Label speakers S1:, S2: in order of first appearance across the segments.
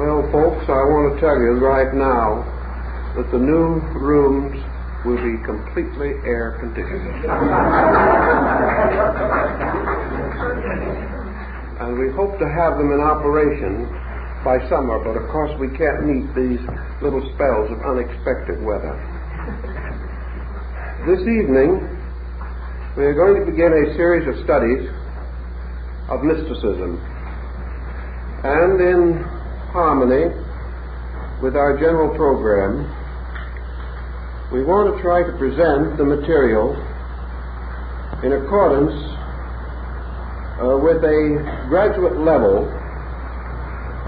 S1: Well, folks, I want to tell you right now that the new rooms will be completely air conditioned. and we hope to have them in operation by summer, but of course we can't meet these little spells of unexpected weather. This evening, we are going to begin a series of studies of mysticism. And in harmony with our general program, we want to try to present the material in accordance uh, with a graduate level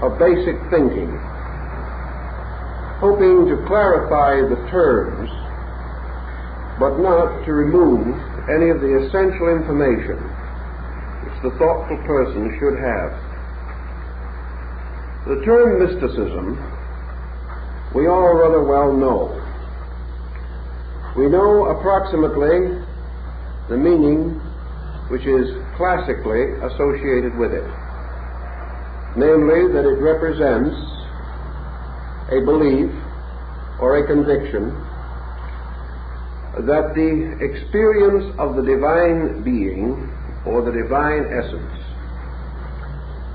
S1: of basic thinking, hoping to clarify the terms, but not to remove any of the essential information which the thoughtful person should have. The term mysticism we all rather well know. We know approximately the meaning which is classically associated with it namely, that it represents a belief or a conviction that the experience of the divine being or the divine essence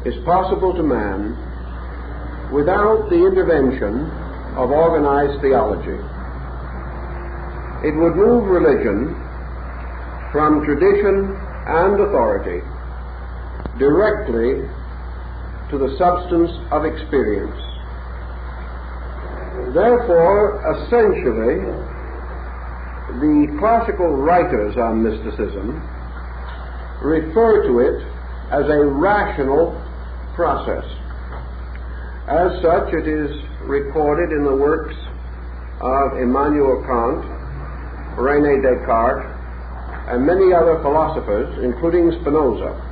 S1: is possible to man without the intervention of organized theology. It would move religion from tradition and authority directly to the substance of experience. Therefore, essentially, the classical writers on mysticism refer to it as a rational process. As such, it is recorded in the works of Immanuel Kant, Rene Descartes, and many other philosophers, including Spinoza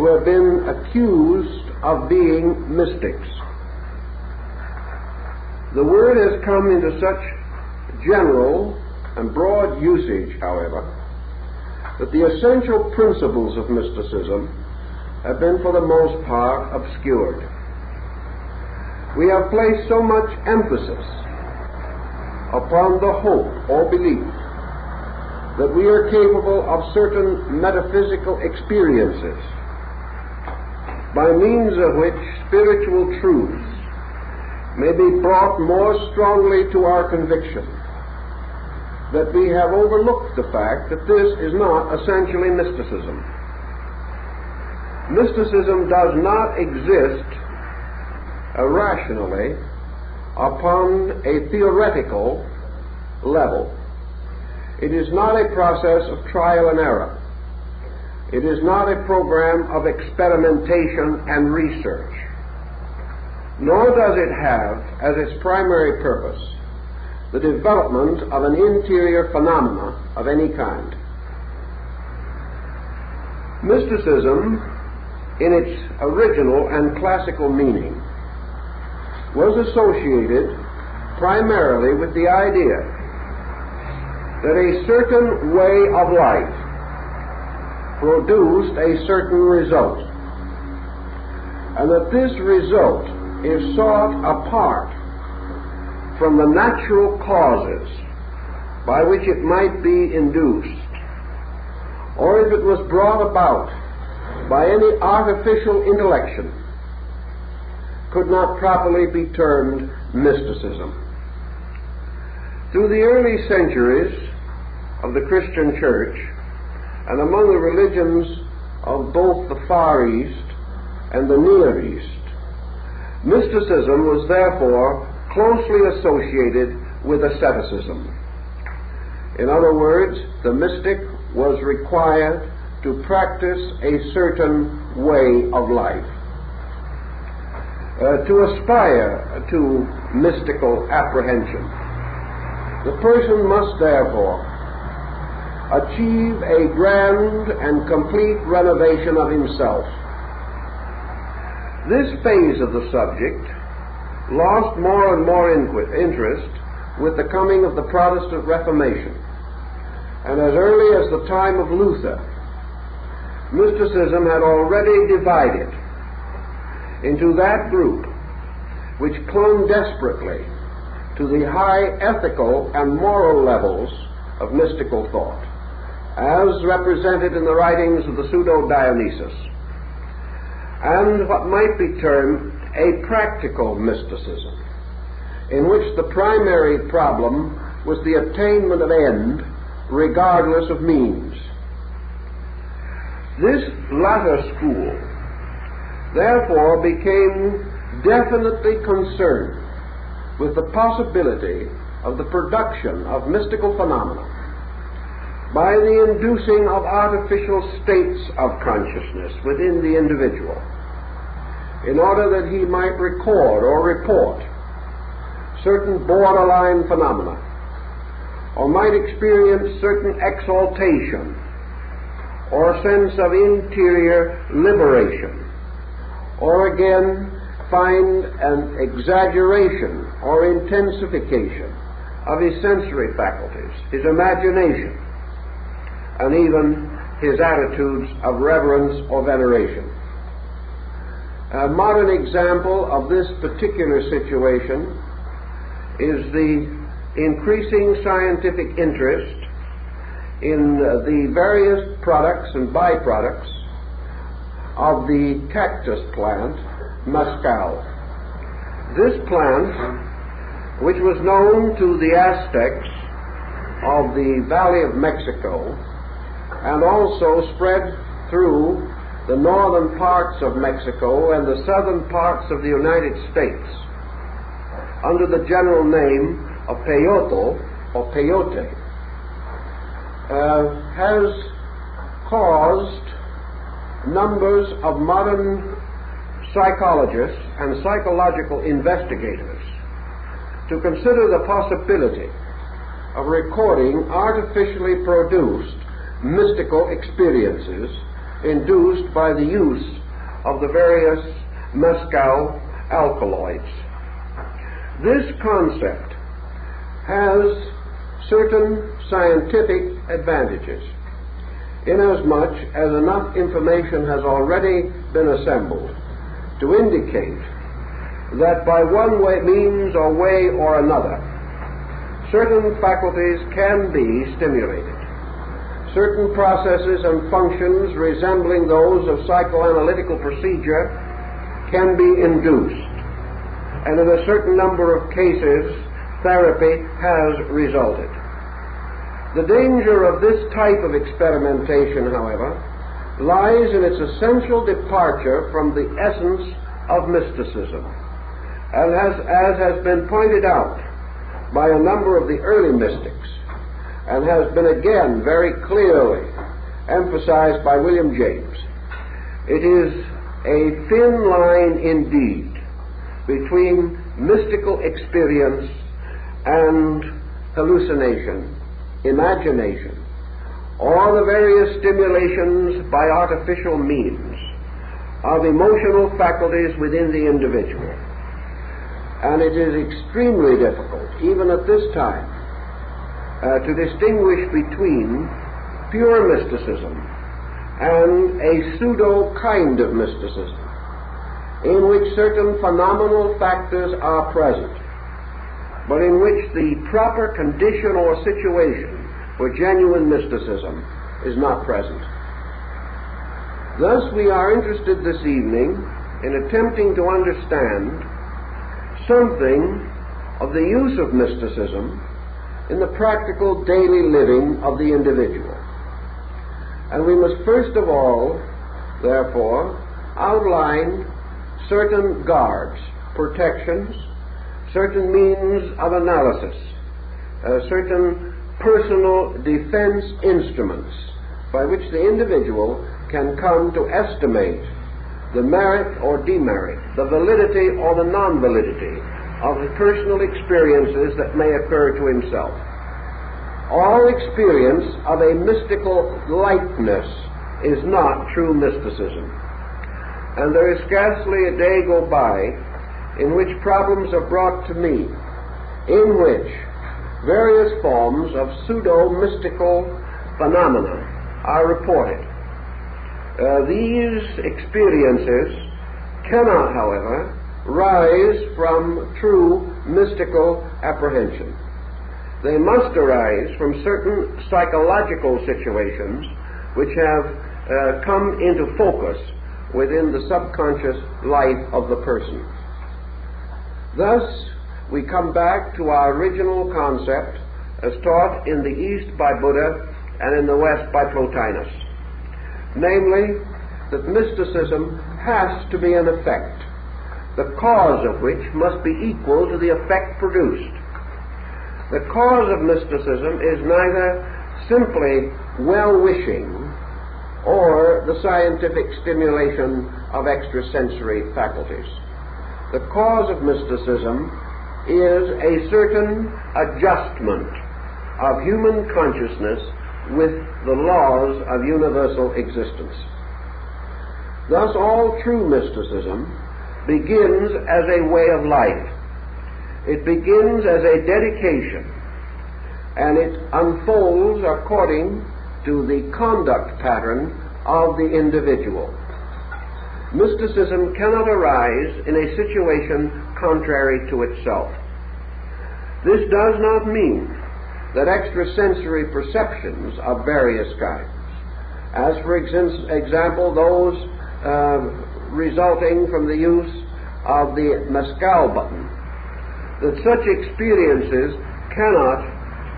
S1: who have been accused of being mystics. The word has come into such general and broad usage, however, that the essential principles of mysticism have been for the most part obscured. We have placed so much emphasis upon the hope or belief that we are capable of certain metaphysical experiences by means of which spiritual truths may be brought more strongly to our conviction that we have overlooked the fact that this is not essentially mysticism. Mysticism does not exist irrationally upon a theoretical level. It is not a process of trial and error. It is not a program of experimentation and research, nor does it have as its primary purpose the development of an interior phenomena of any kind. Mysticism, in its original and classical meaning, was associated primarily with the idea that a certain way of life produced a certain result. And that this result is sought apart from the natural causes by which it might be induced, or if it was brought about by any artificial intellection, could not properly be termed mysticism. Through the early centuries of the Christian church, and among the religions of both the Far East and the Near East. Mysticism was therefore closely associated with asceticism. In other words, the mystic was required to practice a certain way of life. Uh, to aspire to mystical apprehension, the person must therefore achieve a grand and complete renovation of himself. This phase of the subject lost more and more interest with the coming of the Protestant Reformation. And as early as the time of Luther, mysticism had already divided into that group which clung desperately to the high ethical and moral levels of mystical thought, as represented in the writings of the pseudo Dionysius, and what might be termed a practical mysticism, in which the primary problem was the attainment of end regardless of means. This latter school, therefore, became definitely concerned with the possibility of the production of mystical phenomena by the inducing of artificial states of consciousness within the individual in order that he might record or report certain borderline phenomena or might experience certain exaltation or sense of interior liberation or again find an exaggeration or intensification of his sensory faculties, his imagination, and even his attitudes of reverence or veneration. A modern example of this particular situation is the increasing scientific interest in the various products and byproducts of the cactus plant, mescal. This plant, which was known to the Aztecs of the Valley of Mexico, and also spread through the northern parts of Mexico and the southern parts of the United States under the general name of peyote or peyote, uh, has caused numbers of modern psychologists and psychological investigators to consider the possibility of recording artificially produced mystical experiences induced by the use of the various mescal alkaloids. This concept has certain scientific advantages, inasmuch as enough information has already been assembled to indicate that by one way, means or way or another, certain faculties can be stimulated certain processes and functions resembling those of psychoanalytical procedure can be induced. And in a certain number of cases, therapy has resulted. The danger of this type of experimentation, however, lies in its essential departure from the essence of mysticism. And as, as has been pointed out by a number of the early mystics, and has been again very clearly emphasized by William James. It is a thin line indeed between mystical experience and hallucination, imagination, or the various stimulations by artificial means of emotional faculties within the individual. And it is extremely difficult, even at this time, uh, to distinguish between pure mysticism and a pseudo kind of mysticism in which certain phenomenal factors are present, but in which the proper condition or situation for genuine mysticism is not present. Thus, we are interested this evening in attempting to understand something of the use of mysticism in the practical daily living of the individual. And we must first of all, therefore, outline certain guards, protections, certain means of analysis, uh, certain personal defense instruments by which the individual can come to estimate the merit or demerit, the validity or the non validity of the personal experiences that may occur to himself. All experience of a mystical likeness is not true mysticism. And there is scarcely a day go by in which problems are brought to me in which various forms of pseudo mystical phenomena are reported. Uh, these experiences cannot, however, rise from true mystical apprehension. They must arise from certain psychological situations which have uh, come into focus within the subconscious life of the person. Thus, we come back to our original concept as taught in the East by Buddha and in the West by Plotinus. Namely, that mysticism has to be an effect, the cause of which must be equal to the effect produced. The cause of mysticism is neither simply well wishing or the scientific stimulation of extrasensory faculties. The cause of mysticism is a certain adjustment of human consciousness with the laws of universal existence. Thus, all true mysticism begins as a way of life. It begins as a dedication, and it unfolds according to the conduct pattern of the individual. Mysticism cannot arise in a situation contrary to itself. This does not mean that extrasensory perceptions of various kinds, as for example those uh, resulting from the use of the mescal button, that such experiences cannot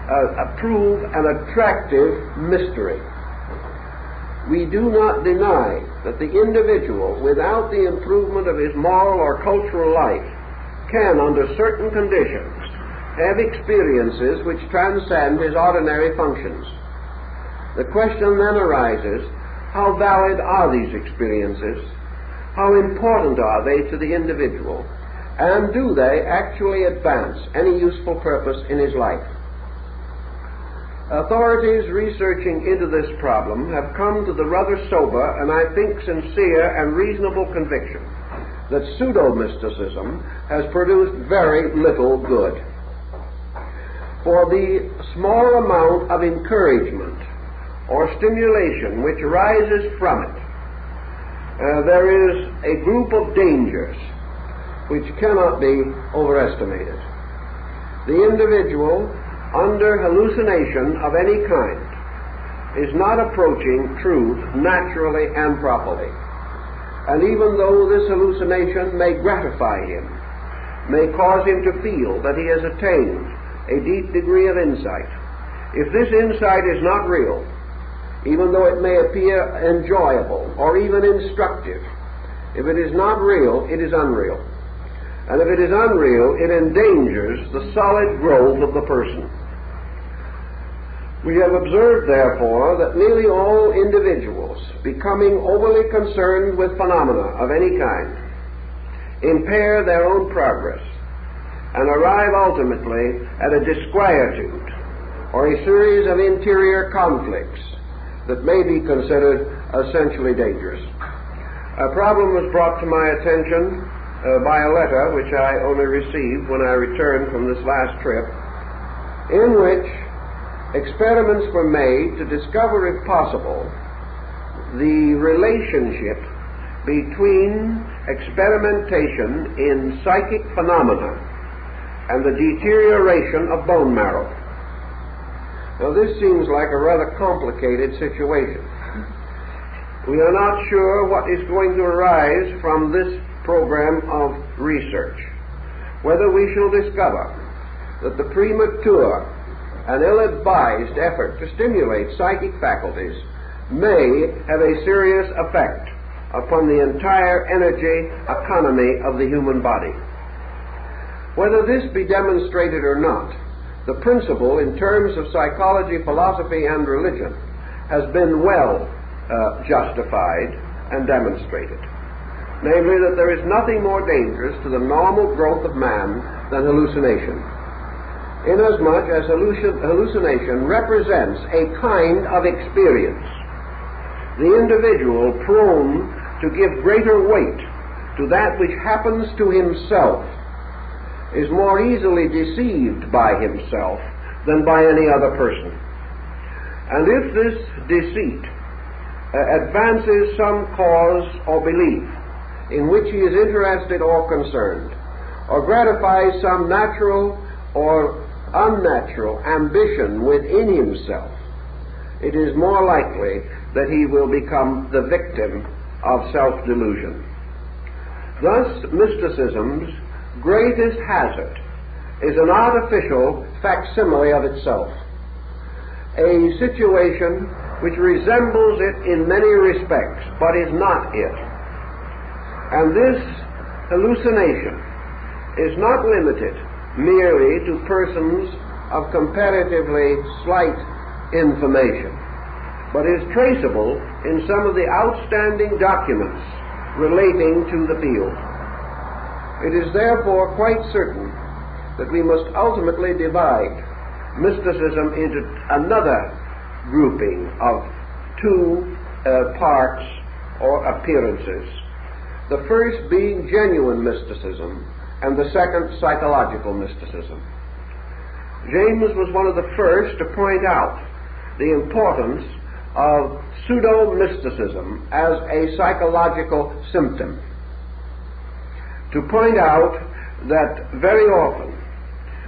S1: uh, prove an attractive mystery. We do not deny that the individual, without the improvement of his moral or cultural life, can, under certain conditions, have experiences which transcend his ordinary functions. The question then arises how valid are these experiences? How important are they to the individual? And do they actually advance any useful purpose in his life? Authorities researching into this problem have come to the rather sober and I think sincere and reasonable conviction that pseudo mysticism has produced very little good for the small amount of encouragement or stimulation which arises from it, uh, there is a group of dangers which cannot be overestimated. The individual under hallucination of any kind is not approaching truth naturally and properly. And even though this hallucination may gratify him, may cause him to feel that he has attained a deep degree of insight. If this insight is not real, even though it may appear enjoyable or even instructive, if it is not real, it is unreal. And if it is unreal, it endangers the solid growth of the person. We have observed, therefore, that nearly all individuals becoming overly concerned with phenomena of any kind impair their own progress and arrive ultimately at a disquietude or a series of interior conflicts that may be considered essentially dangerous. A problem was brought to my attention uh, by a letter which I only received when I returned from this last trip, in which experiments were made to discover, if possible, the relationship between experimentation in psychic phenomena and the deterioration of bone marrow. Now, this seems like a rather complicated situation. We are not sure what is going to arise from this program of research. Whether we shall discover that the premature and ill advised effort to stimulate psychic faculties may have a serious effect upon the entire energy economy of the human body. Whether this be demonstrated or not, the principle in terms of psychology, philosophy, and religion has been well uh, justified and demonstrated. Namely, that there is nothing more dangerous to the normal growth of man than hallucination. Inasmuch as hallucination represents a kind of experience, the individual prone to give greater weight to that which happens to himself is more easily deceived by himself than by any other person. And if this deceit uh, advances some cause or belief in which he is interested or concerned, or gratifies some natural or unnatural ambition within himself, it is more likely that he will become the victim of self delusion. Thus, mysticism's greatest hazard is an artificial facsimile of itself, a situation which resembles it in many respects, but is not it. And this hallucination is not limited merely to persons of comparatively slight information, but is traceable in some of the outstanding documents relating to the field. It is therefore quite certain that we must ultimately divide mysticism into another grouping of two uh, parts or appearances. The first being genuine mysticism, and the second psychological mysticism. James was one of the first to point out the importance of pseudo mysticism as a psychological symptom. To point out that very often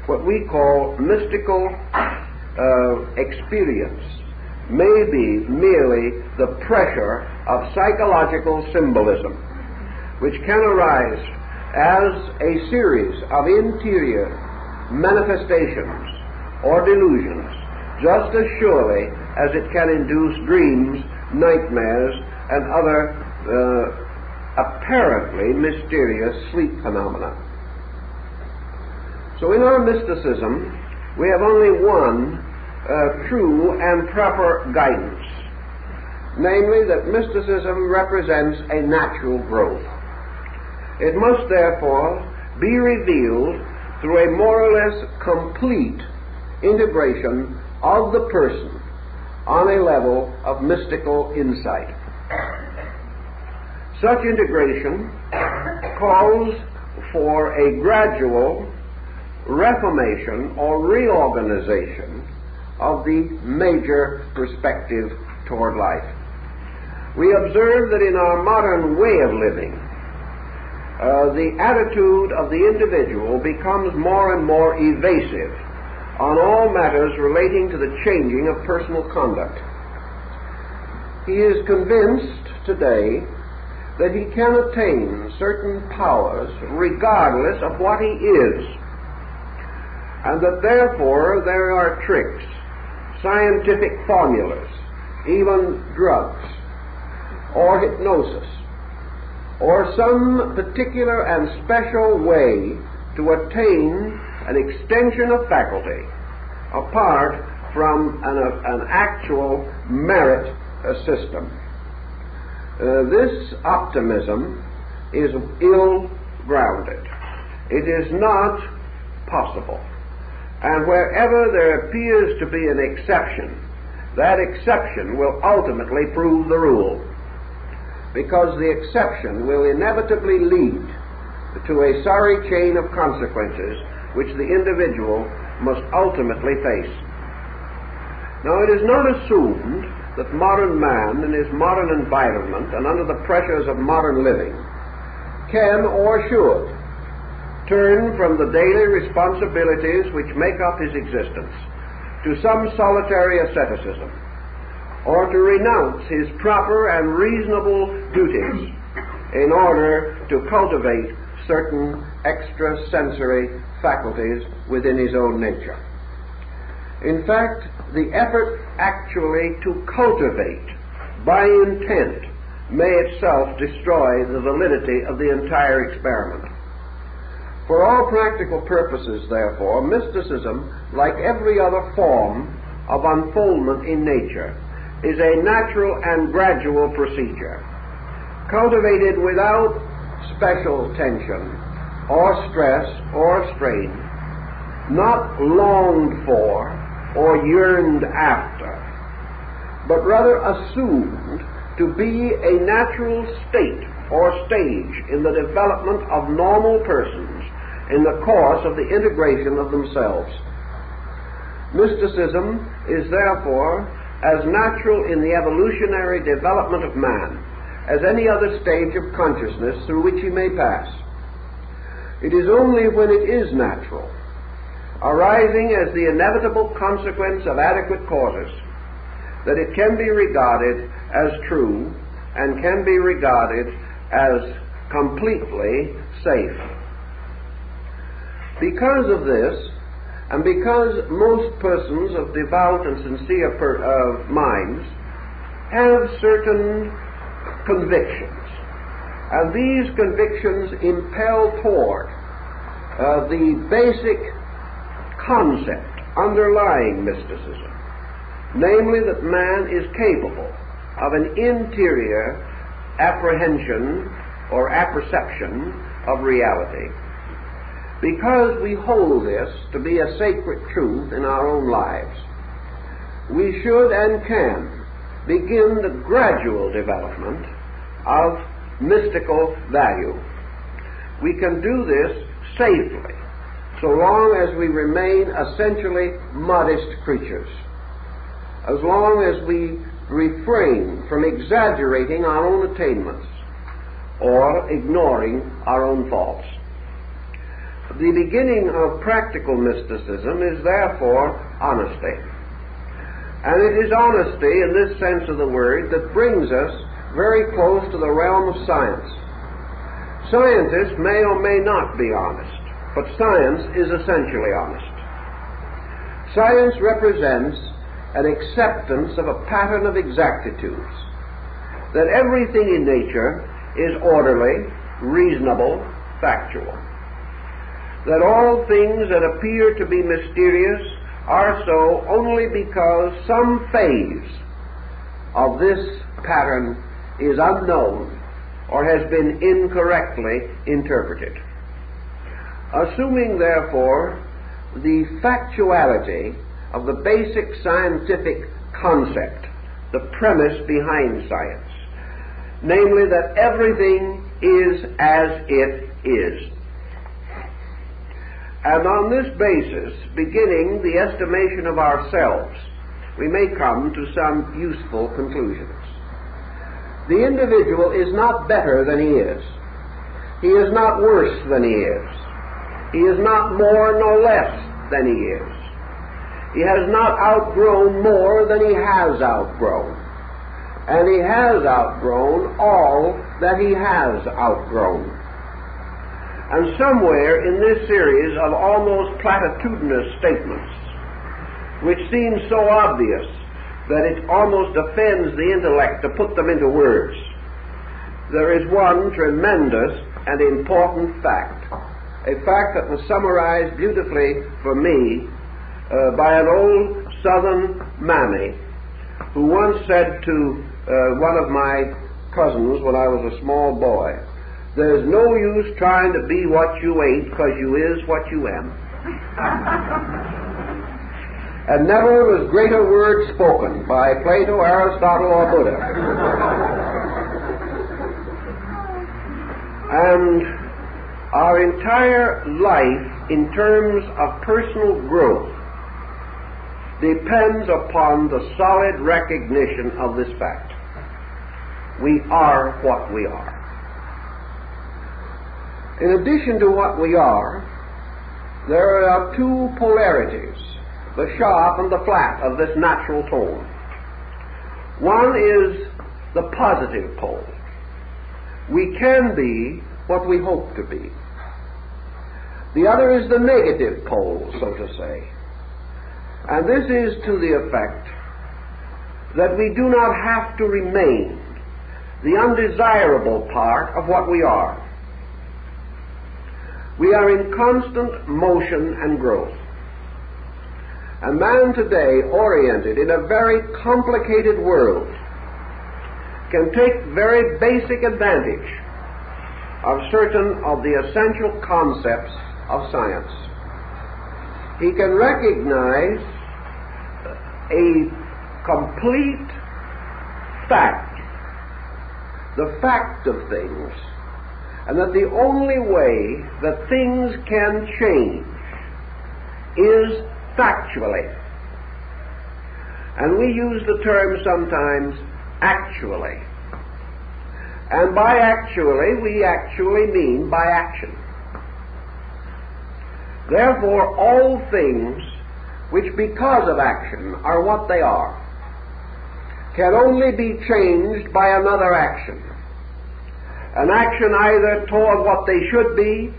S1: what we call mystical uh, experience may be merely the pressure of psychological symbolism, which can arise as a series of interior manifestations or delusions, just as surely as it can induce dreams, nightmares, and other uh, apparently mysterious sleep phenomena. So in our mysticism, we have only one uh, true and proper guidance, namely that mysticism represents a natural growth. It must therefore be revealed through a more or less complete integration of the person on a level of mystical insight. Such integration calls for a gradual reformation or reorganization of the major perspective toward life. We observe that in our modern way of living, uh, the attitude of the individual becomes more and more evasive on all matters relating to the changing of personal conduct. He is convinced today that he can attain certain powers regardless of what he is and that therefore there are tricks, scientific formulas, even drugs, or hypnosis, or some particular and special way to attain an extension of faculty apart from an, uh, an actual merit uh, system. Uh, this optimism is ill grounded. It is not possible. And wherever there appears to be an exception, that exception will ultimately prove the rule. Because the exception will inevitably lead to a sorry chain of consequences which the individual must ultimately face. Now, it is not assumed that modern man in his modern environment and under the pressures of modern living can or should turn from the daily responsibilities which make up his existence to some solitary asceticism, or to renounce his proper and reasonable duties in order to cultivate certain extrasensory faculties within his own nature. In fact, the effort actually to cultivate by intent may itself destroy the validity of the entire experiment. For all practical purposes, therefore, mysticism, like every other form of unfoldment in nature, is a natural and gradual procedure, cultivated without special tension or stress or strain, not longed for or yearned after, but rather assumed to be a natural state or stage in the development of normal persons in the course of the integration of themselves. Mysticism is therefore as natural in the evolutionary development of man as any other stage of consciousness through which he may pass. It is only when it is natural, arising as the inevitable consequence of adequate causes, that it can be regarded as true and can be regarded as completely safe. Because of this, and because most persons of devout and sincere per, uh, minds have certain convictions, and these convictions impel toward uh, the basic concept underlying mysticism, namely that man is capable of an interior apprehension or apperception of reality. Because we hold this to be a sacred truth in our own lives, we should and can begin the gradual development of mystical value. We can do this safely so long as we remain essentially modest creatures, as long as we refrain from exaggerating our own attainments or ignoring our own faults. The beginning of practical mysticism is therefore honesty. And it is honesty in this sense of the word that brings us very close to the realm of science. Scientists may or may not be honest, but science is essentially honest. Science represents an acceptance of a pattern of exactitudes, that everything in nature is orderly, reasonable, factual, that all things that appear to be mysterious are so only because some phase of this pattern is unknown or has been incorrectly interpreted. Assuming, therefore, the factuality of the basic scientific concept, the premise behind science, namely that everything is as it is. And on this basis, beginning the estimation of ourselves, we may come to some useful conclusions. The individual is not better than he is. He is not worse than he is. He is not more nor less than he is. He has not outgrown more than he has outgrown. And he has outgrown all that he has outgrown. And somewhere in this series of almost platitudinous statements, which seem so obvious that it almost offends the intellect to put them into words. There is one tremendous and important fact, a fact that was summarized beautifully for me uh, by an old southern mammy who once said to uh, one of my cousins when I was a small boy, There's no use trying to be what you ain't because you is what you am. and never was greater word spoken by Plato, Aristotle, or Buddha. and our entire life, in terms of personal growth, depends upon the solid recognition of this fact. We are what we are. In addition to what we are, there are two polarities the sharp and the flat of this natural tone. One is the positive pole. We can be what we hope to be. The other is the negative pole, so to say. And this is to the effect that we do not have to remain the undesirable part of what we are. We are in constant motion and growth. A man today oriented in a very complicated world can take very basic advantage of certain of the essential concepts of science. He can recognize a complete fact, the fact of things, and that the only way that things can change is factually. And we use the term sometimes actually. And by actually, we actually mean by action. Therefore, all things which because of action are what they are can only be changed by another action. An action either toward what they should be,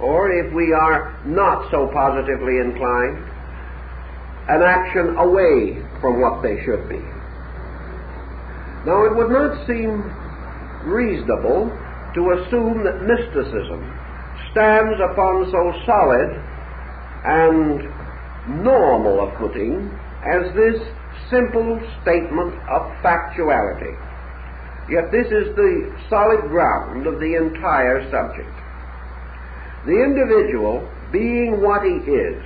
S1: or if we are not so positively inclined, an action away from what they should be. Now, it would not seem reasonable to assume that mysticism stands upon so solid and normal a footing as this simple statement of factuality. Yet this is the solid ground of the entire subject. The individual, being what he is,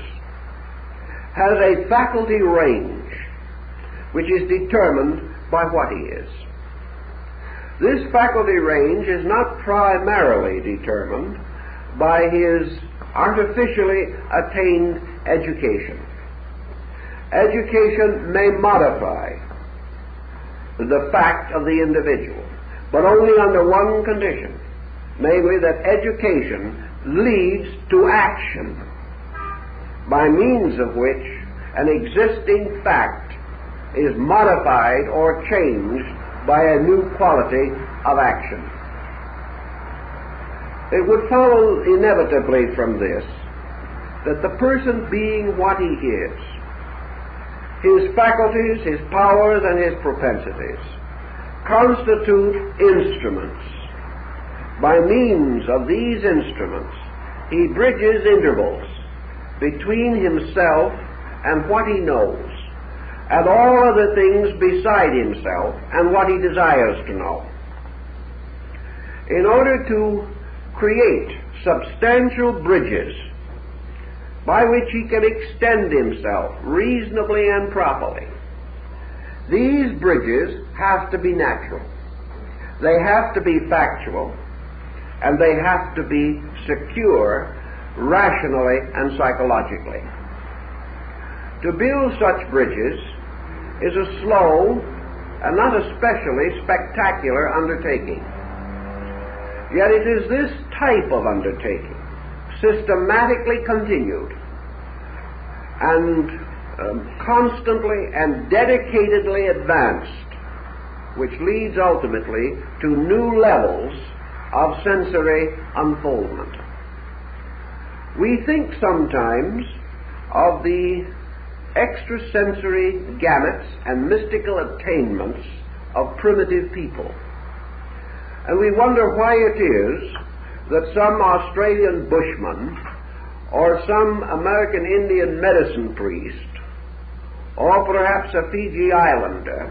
S1: has a faculty range which is determined by what he is. This faculty range is not primarily determined by his artificially attained education. Education may modify the fact of the individual, but only under one condition, namely that education leads to action, by means of which an existing fact is modified or changed by a new quality of action. It would follow inevitably from this that the person being what he is, his faculties, his powers, and his propensities constitute instruments. By means of these instruments, he bridges intervals between himself and what he knows and all other things beside himself and what he desires to know. In order to create substantial bridges by which he can extend himself reasonably and properly, these bridges have to be natural. They have to be factual, and they have to be secure rationally and psychologically. To build such bridges is a slow and not especially spectacular undertaking. Yet it is this type of undertaking, systematically continued and um, constantly and dedicatedly advanced, which leads ultimately to new levels of sensory unfoldment. We think sometimes of the extrasensory gamuts and mystical attainments of primitive people. And we wonder why it is that some Australian bushman or some American Indian medicine priest or perhaps a Fiji islander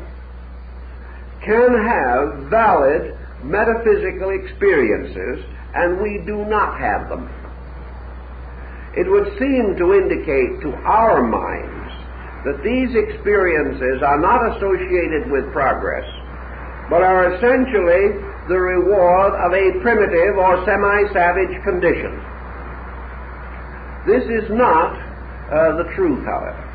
S1: can have valid metaphysical experiences and we do not have them. It would seem to indicate to our minds that these experiences are not associated with progress, but are essentially the reward of a primitive or semi-savage condition. This is not uh, the truth, however.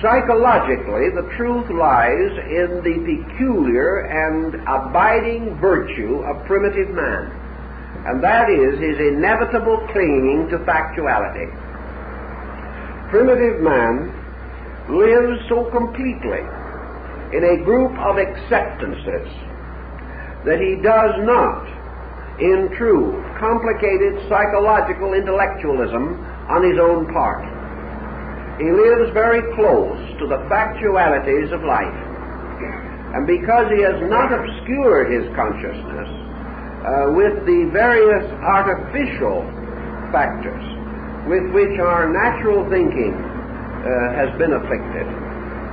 S1: Psychologically, the truth lies in the peculiar and abiding virtue of primitive man, and that is his inevitable clinging to factuality. Primitive man lives so completely in a group of acceptances that he does not in intrude complicated psychological intellectualism on his own part. He lives very close to the factualities of life. And because he has not obscured his consciousness uh, with the various artificial factors with which our natural thinking uh, has been afflicted,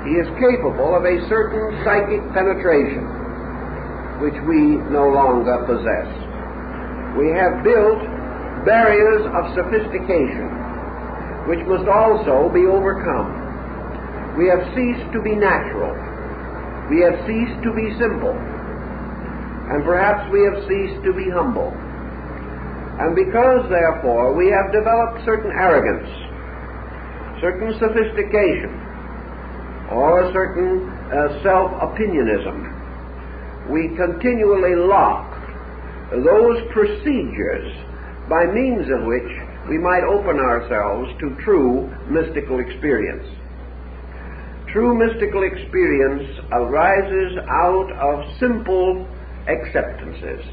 S1: he is capable of a certain psychic penetration which we no longer possess. We have built barriers of sophistication which must also be overcome. We have ceased to be natural. We have ceased to be simple. And perhaps we have ceased to be humble. And because, therefore, we have developed certain arrogance certain sophistication or a certain uh, self opinionism. We continually lock those procedures by means of which we might open ourselves to true mystical experience. True mystical experience arises out of simple acceptances.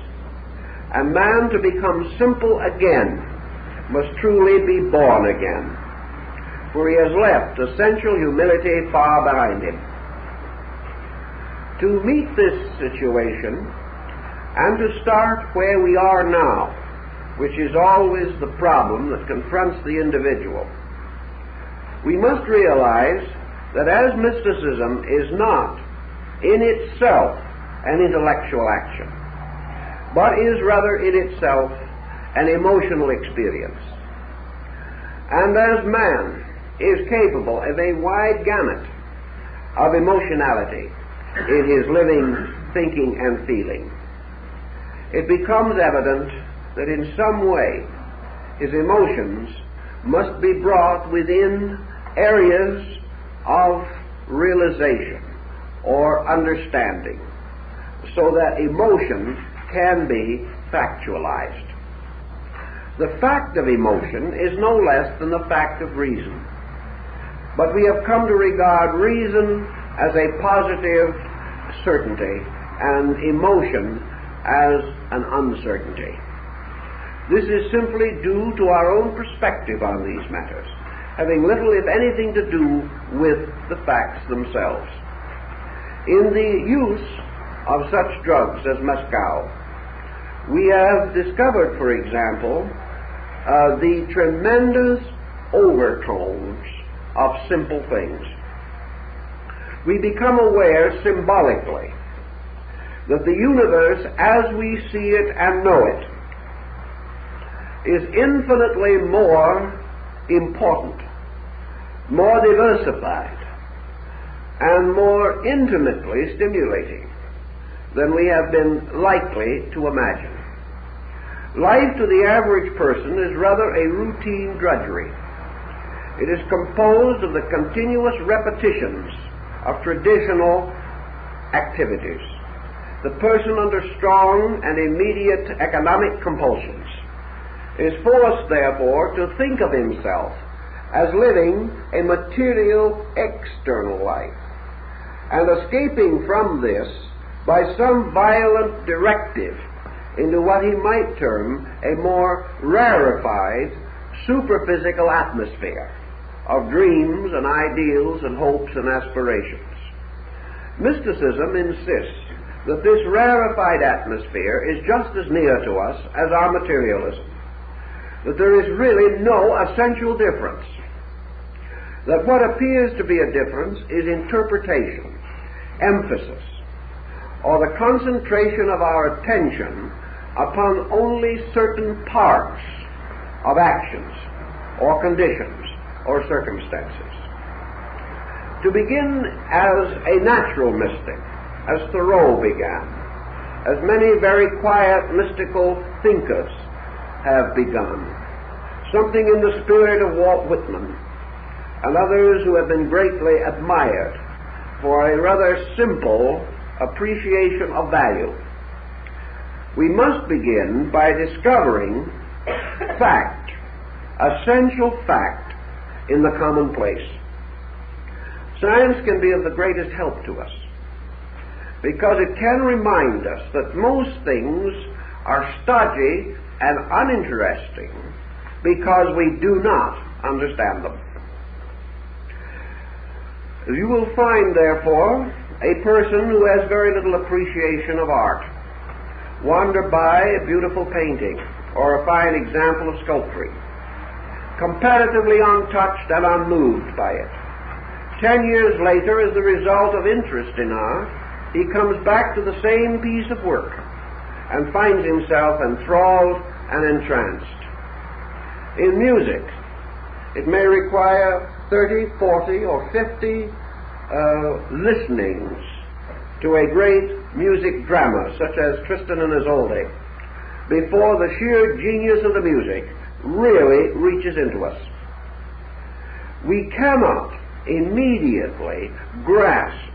S1: A man to become simple again must truly be born again, for he has left essential humility far behind him. To meet this situation and to start where we are now, which is always the problem that confronts the individual. We must realize that as mysticism is not in itself an intellectual action, but is rather in itself an emotional experience. And as man is capable of a wide gamut of emotionality in his living, thinking, and feeling, it becomes evident that in some way his emotions must be brought within areas of realization or understanding so that emotion can be factualized. The fact of emotion is no less than the fact of reason. But we have come to regard reason as a positive certainty and emotion as an uncertainty. This is simply due to our own perspective on these matters, having little, if anything, to do with the facts themselves. In the use of such drugs as mescal, we have discovered, for example, uh, the tremendous overtones of simple things. We become aware symbolically that the universe as we see it and know it is infinitely more important, more diversified, and more intimately stimulating than we have been likely to imagine. Life to the average person is rather a routine drudgery. It is composed of the continuous repetitions of traditional activities. The person under strong and immediate economic compulsions is forced, therefore, to think of himself as living a material external life, and escaping from this by some violent directive into what he might term a more rarefied, superphysical atmosphere of dreams and ideals and hopes and aspirations. Mysticism insists that this rarefied atmosphere is just as near to us as our materialism that there is really no essential difference. That what appears to be a difference is interpretation, emphasis, or the concentration of our attention upon only certain parts of actions or conditions or circumstances. To begin as a natural mystic, as Thoreau began, as many very quiet mystical thinkers have begun. Something in the spirit of Walt Whitman and others who have been greatly admired for a rather simple appreciation of value. We must begin by discovering fact, essential fact in the commonplace. Science can be of the greatest help to us because it can remind us that most things are stodgy and uninteresting because we do not understand them. You will find, therefore, a person who has very little appreciation of art wander by a beautiful painting or a fine example of sculpture, comparatively untouched and unmoved by it. Ten years later, as the result of interest in art, he comes back to the same piece of work and finds himself enthralled and entranced. In music, it may require 30, 40, or 50 uh, listenings to a great music drama such as Tristan and Isolde before the sheer genius of the music really reaches into us. We cannot immediately grasp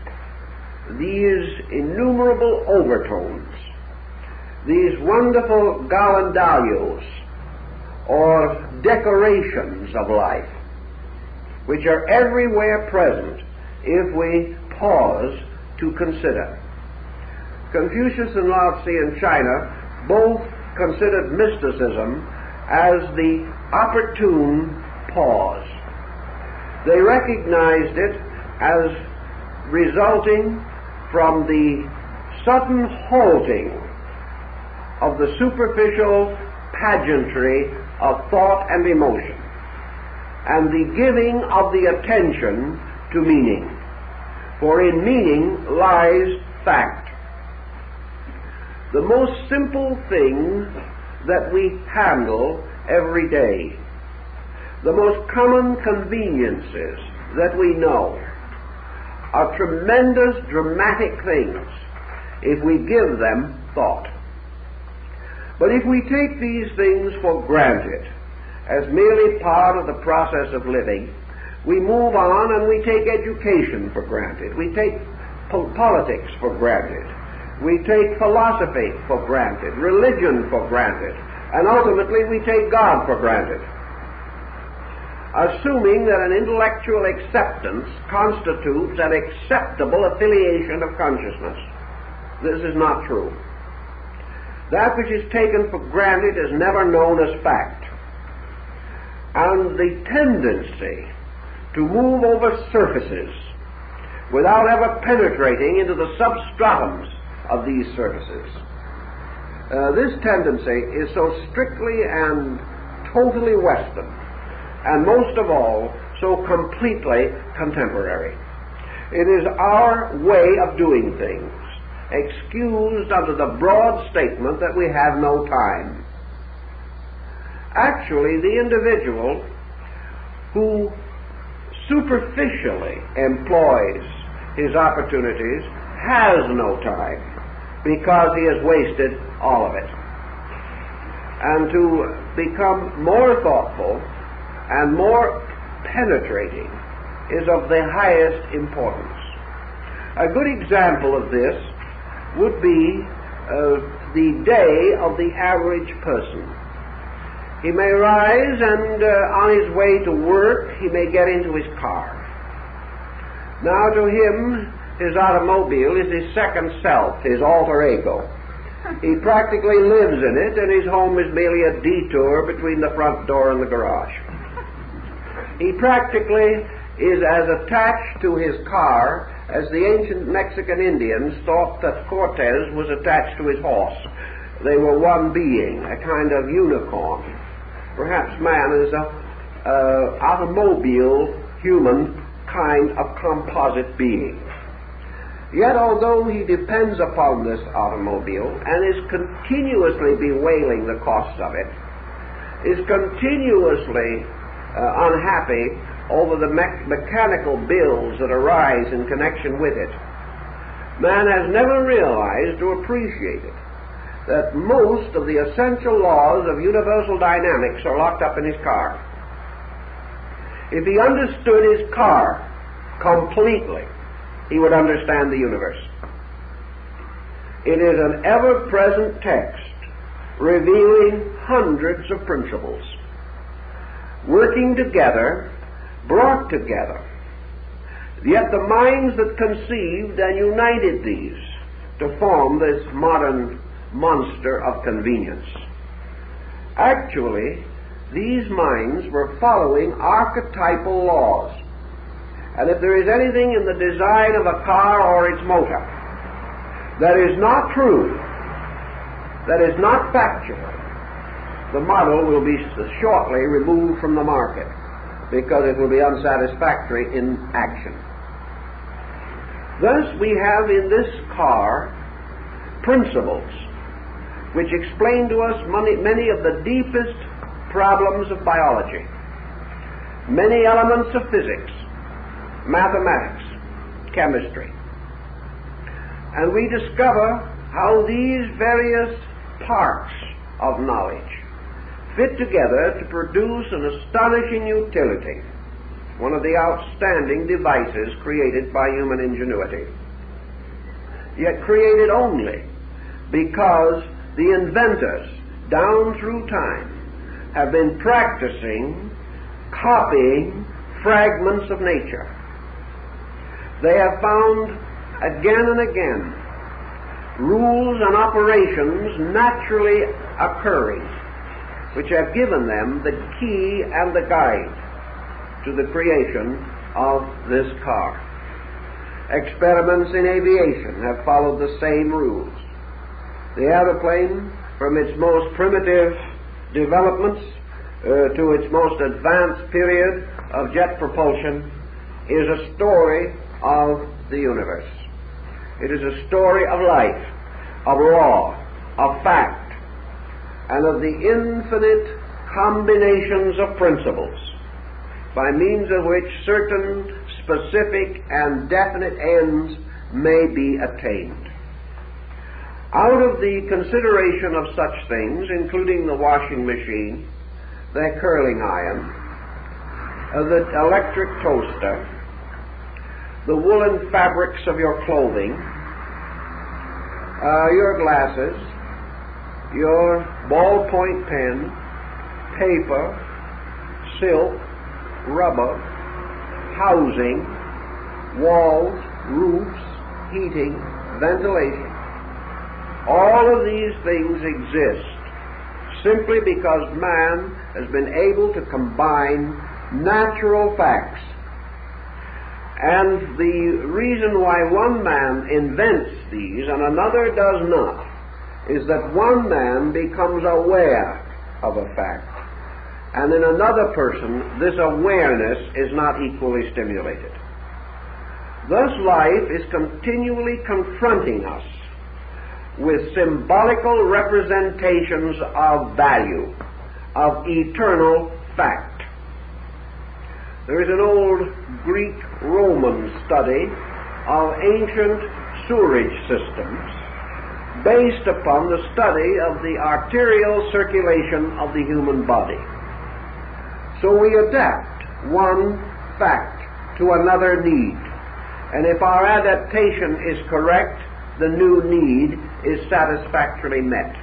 S1: these innumerable overtones, these wonderful gallidandos, or decorations of life, which are everywhere present if we pause to consider. Confucius and Lao Tzu in China both considered mysticism as the opportune pause. They recognized it as resulting from the sudden halting of the superficial pageantry of thought and emotion and the giving of the attention to meaning. For in meaning lies fact. The most simple thing that we handle every day, the most common conveniences that we know, are tremendous, dramatic things if we give them thought. But if we take these things for granted as merely part of the process of living, we move on and we take education for granted. We take po- politics for granted. We take philosophy for granted, religion for granted, and ultimately we take God for granted. Assuming that an intellectual acceptance constitutes an acceptable affiliation of consciousness. This is not true. That which is taken for granted is never known as fact. And the tendency to move over surfaces without ever penetrating into the substratums of these surfaces. Uh, this tendency is so strictly and totally Western, and most of all, so completely contemporary. It is our way of doing things, excused under the broad statement that we have no time. Actually, the individual who superficially employs his opportunities has no time because he has wasted all of it. And to become more thoughtful and more penetrating is of the highest importance. A good example of this would be uh, the day of the average person. He may rise and uh, on his way to work he may get into his car. Now to him his automobile is his second self, his alter ego. He practically lives in it and his home is merely a detour between the front door and the garage. He practically is as attached to his car as the ancient Mexican Indians thought that Cortez was attached to his horse. They were one being, a kind of unicorn. Perhaps man is a uh, automobile human kind of composite being. Yet, although he depends upon this automobile and is continuously bewailing the costs of it, is continuously uh, unhappy over the me- mechanical bills that arise in connection with it, man has never realized or appreciated that most of the essential laws of universal dynamics are locked up in his car. If he understood his car completely, he would understand the universe. It is an ever present text revealing hundreds of principles, working together, brought together. Yet the minds that conceived and united these to form this modern monster of convenience. Actually, these minds were following archetypal laws. And if there is anything in the design of a car or its motor that is not true, that is not factual, the model will be shortly removed from the market because it will be unsatisfactory in action. Thus, we have in this car principles which explain to us many, many of the deepest problems of biology, many elements of physics, mathematics, chemistry. And we discover how these various parts of knowledge fit together to produce an astonishing utility, one of the outstanding devices created by human ingenuity. yet created only because the inventors, down through time, have been practicing copying fragments of nature. They have found again and again rules and operations naturally occurring, which have given them the key and the guide to the creation of this car. Experiments in aviation have followed the same rules. The aeroplane, from its most primitive developments uh, to its most advanced period of jet propulsion, is a story of the universe. It is a story of life, of law, of fact, and of the infinite combinations of principles by means of which certain specific and definite ends may be attained. Out of the consideration of such things, including the washing machine, the curling iron, the electric toaster, the woolen fabrics of your clothing, uh, your glasses, your ballpoint pen, paper, silk, rubber, housing, walls, roofs, heating, ventilation. All of these things exist simply because man has been able to combine natural facts. And the reason why one man invents these and another does not is that one man becomes aware of a fact and in another person, this awareness is not equally stimulated. Thus, life is continually confronting us with symbolical representations of value, of eternal fact. There is an old Greek Roman study of ancient sewerage systems based upon the study of the arterial circulation of the human body. So we adapt one fact to another need. And if our adaptation is correct, the new need is satisfactorily met.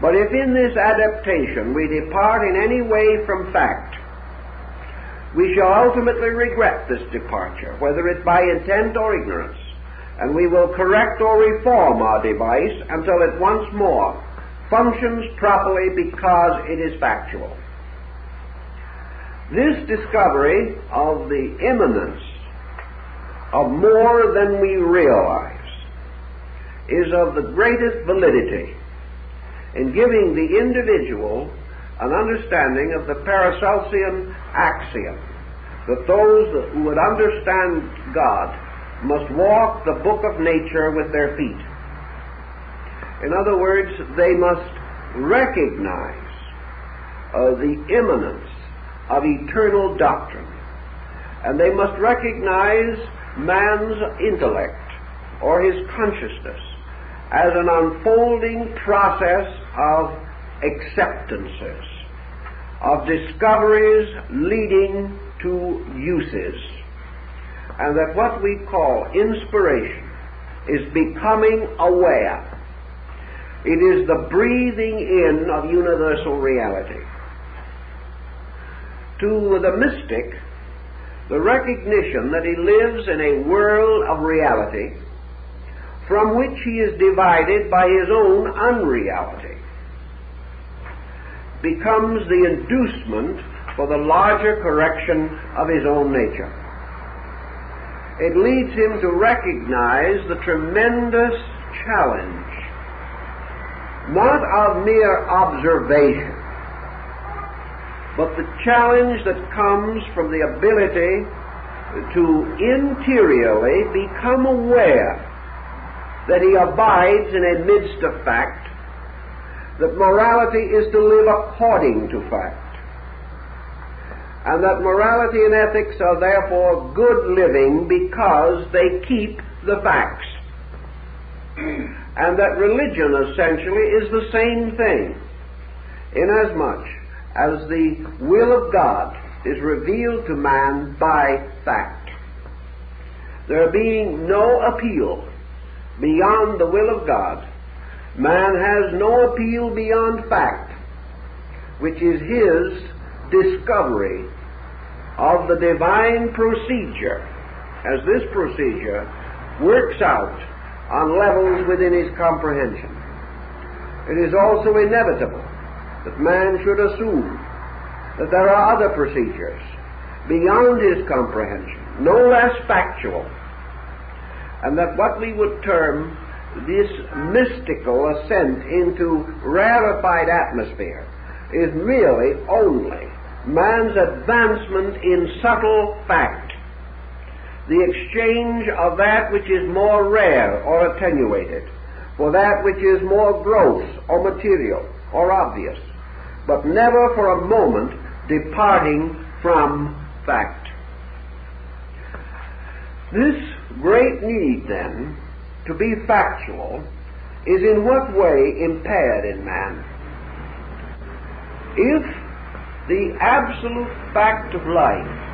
S1: But if in this adaptation we depart in any way from fact, we shall ultimately regret this departure, whether it by intent or ignorance, and we will correct or reform our device until it once more functions properly because it is factual. This discovery of the immanence of more than we realize is of the greatest validity in giving the individual an understanding of the Paracelsian axiom that those who would understand God must walk the book of nature with their feet. In other words, they must recognize uh, the immanence of eternal doctrine. And they must recognize man's intellect or his consciousness as an unfolding process of acceptances, of discoveries leading to uses. And that what we call inspiration is becoming aware. It is the breathing in of universal reality to the mystic the recognition that he lives in a world of reality from which he is divided by his own unreality becomes the inducement for the larger correction of his own nature. It leads him to recognize the tremendous challenge, not of mere observation, but the challenge that comes from the ability to interiorly become aware that he abides in a midst of fact, that morality is to live according to fact, and that morality and ethics are therefore good living because they keep the facts, and that religion essentially is the same thing, inasmuch as the will of God is revealed to man by fact. There being no appeal beyond the will of God, man has no appeal beyond fact, which is his discovery of the divine procedure, as this procedure works out on levels within his comprehension. It is also inevitable that man should assume that there are other procedures beyond his comprehension, no less factual, and that what we would term this mystical ascent into rarefied atmosphere is really only man's advancement in subtle fact, the exchange of that which is more rare or attenuated for that which is more gross or material or obvious, but never for a moment departing from fact. This great need, then, to be factual is in what way impaired in man? If the absolute fact of life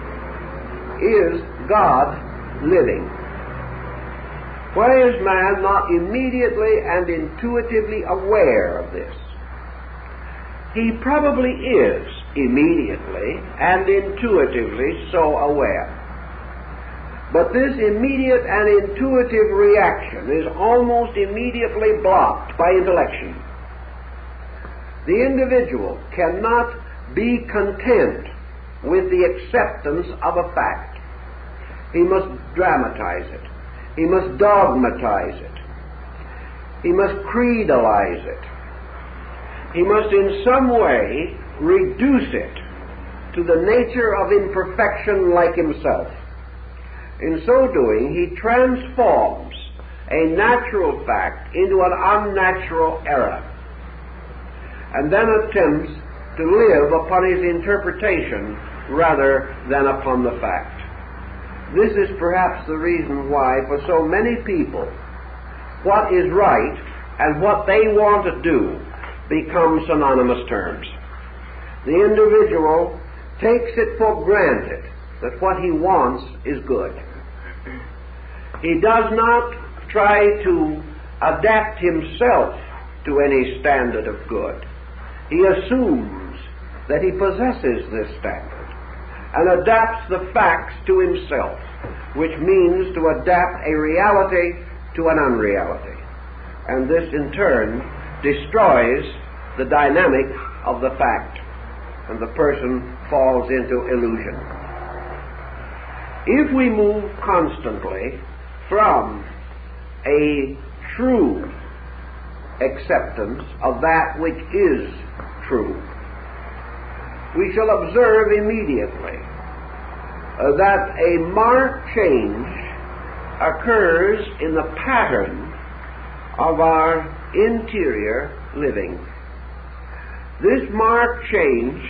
S1: is God living. Why is man not immediately and intuitively aware of this? He probably is immediately and intuitively so aware. But this immediate and intuitive reaction is almost immediately blocked by intellection. The individual cannot be content with the acceptance of a fact. He must dramatize it. He must dogmatize it. He must creedalize it. He must in some way reduce it to the nature of imperfection like himself. In so doing, he transforms a natural fact into an unnatural error and then attempts to live upon his interpretation rather than upon the fact. This is perhaps the reason why, for so many people, what is right and what they want to do become synonymous terms. The individual takes it for granted that what he wants is good. He does not try to adapt himself to any standard of good. He assumes that he possesses this standard and adapts the facts to himself, which means to adapt a reality to an unreality. And this in turn destroys the dynamic of the fact, and the person falls into illusion. If we move constantly from a true acceptance of that which is true we shall observe immediately uh, that a marked change occurs in the pattern of our interior living. This marked change,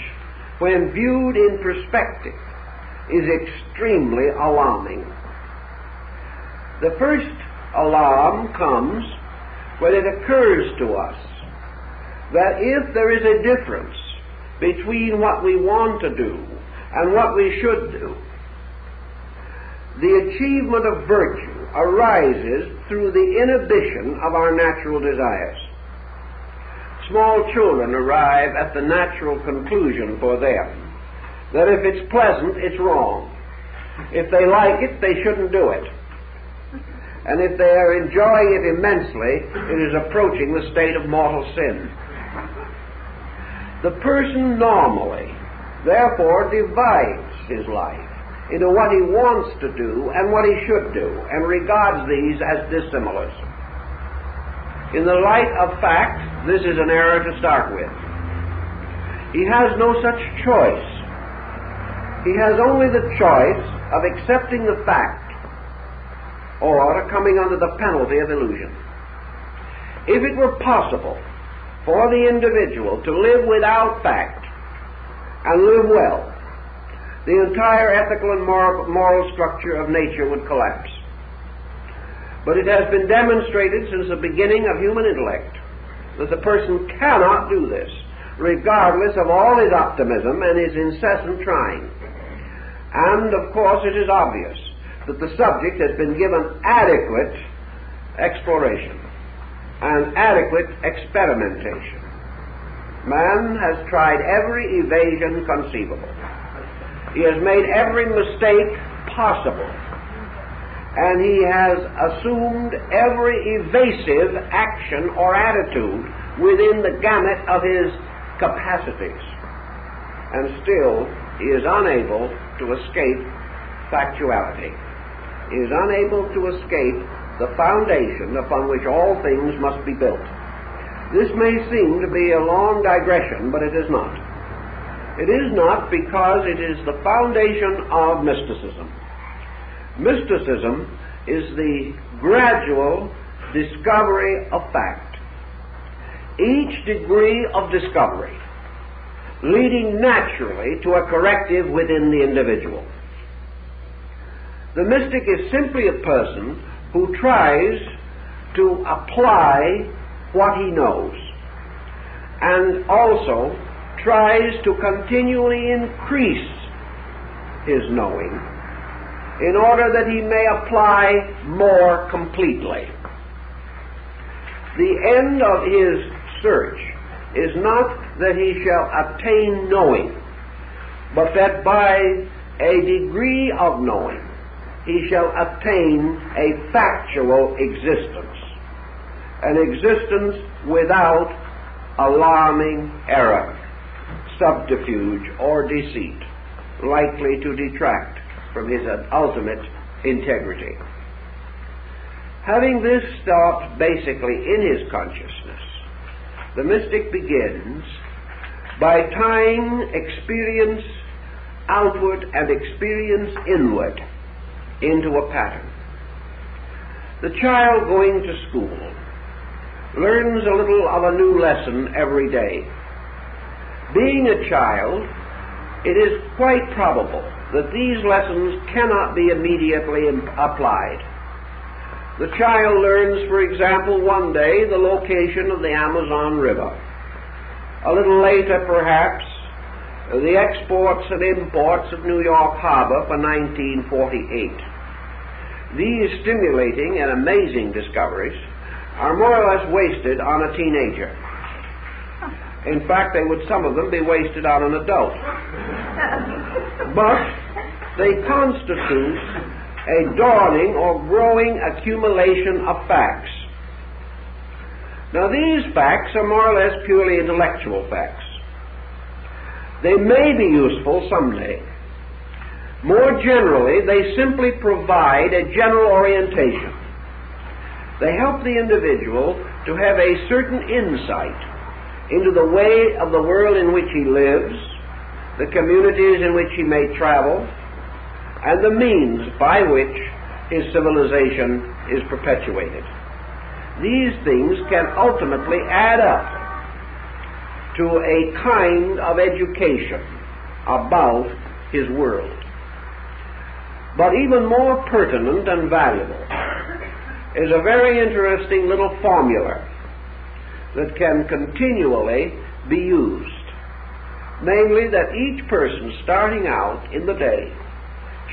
S1: when viewed in perspective, is extremely alarming. The first alarm comes when it occurs to us that if there is a difference between what we want to do and what we should do. The achievement of virtue arises through the inhibition of our natural desires. Small children arrive at the natural conclusion for them that if it's pleasant, it's wrong. If they like it, they shouldn't do it. And if they are enjoying it immensely, it is approaching the state of mortal sin. The person normally, therefore, divides his life into what he wants to do and what he should do, and regards these as dissimilars. In the light of fact, this is an error to start with. He has no such choice. He has only the choice of accepting the fact or coming under the penalty of illusion. If it were possible for the individual to live without fact and live well, the entire ethical and moral, moral structure of nature would collapse. But it has been demonstrated since the beginning of human intellect that the person cannot do this, regardless of all his optimism and his incessant trying. And, of course, it is obvious that the subject has been given adequate exploration and adequate experimentation. Man has tried every evasion conceivable. He has made every mistake possible. And he has assumed every evasive action or attitude within the gamut of his capacities. And still, he is unable to escape factuality. Is unable to escape the foundation upon which all things must be built. This may seem to be a long digression, but it is not. It is not because it is the foundation of mysticism. Mysticism is the gradual discovery of fact. Each degree of discovery leading naturally to a corrective within the individual. The mystic is simply a person who tries to apply what he knows and also tries to continually increase his knowing in order that he may apply more completely. The end of his search is not that he shall attain knowing, but that by a degree of knowing he shall attain a factual existence, an existence without alarming error, subterfuge, or deceit, likely to detract from his ultimate integrity. Having this thought basically in his consciousness, the mystic begins by tying experience outward and experience inward into a pattern. The child going to school learns a little of a new lesson every day. Being a child, it is quite probable that these lessons cannot be immediately applied. The child learns, for example, one day the location of the Amazon River. A little later, perhaps, the exports and imports of New York Harbor for 1948. These stimulating and amazing discoveries are more or less wasted on a teenager. In fact, they would, some of them, be wasted on an adult. But they constitute a dawning or growing accumulation of facts. Now, these facts are more or less purely intellectual facts. They may be useful someday. More generally, they simply provide a general orientation. They help the individual to have a certain insight into the way of the world in which he lives, the communities in which he may travel, and the means by which his civilization is perpetuated. These things can ultimately add up to a kind of education about his world. But even more pertinent and valuable is a very interesting little formula that can continually be used. Namely, that each person starting out in the day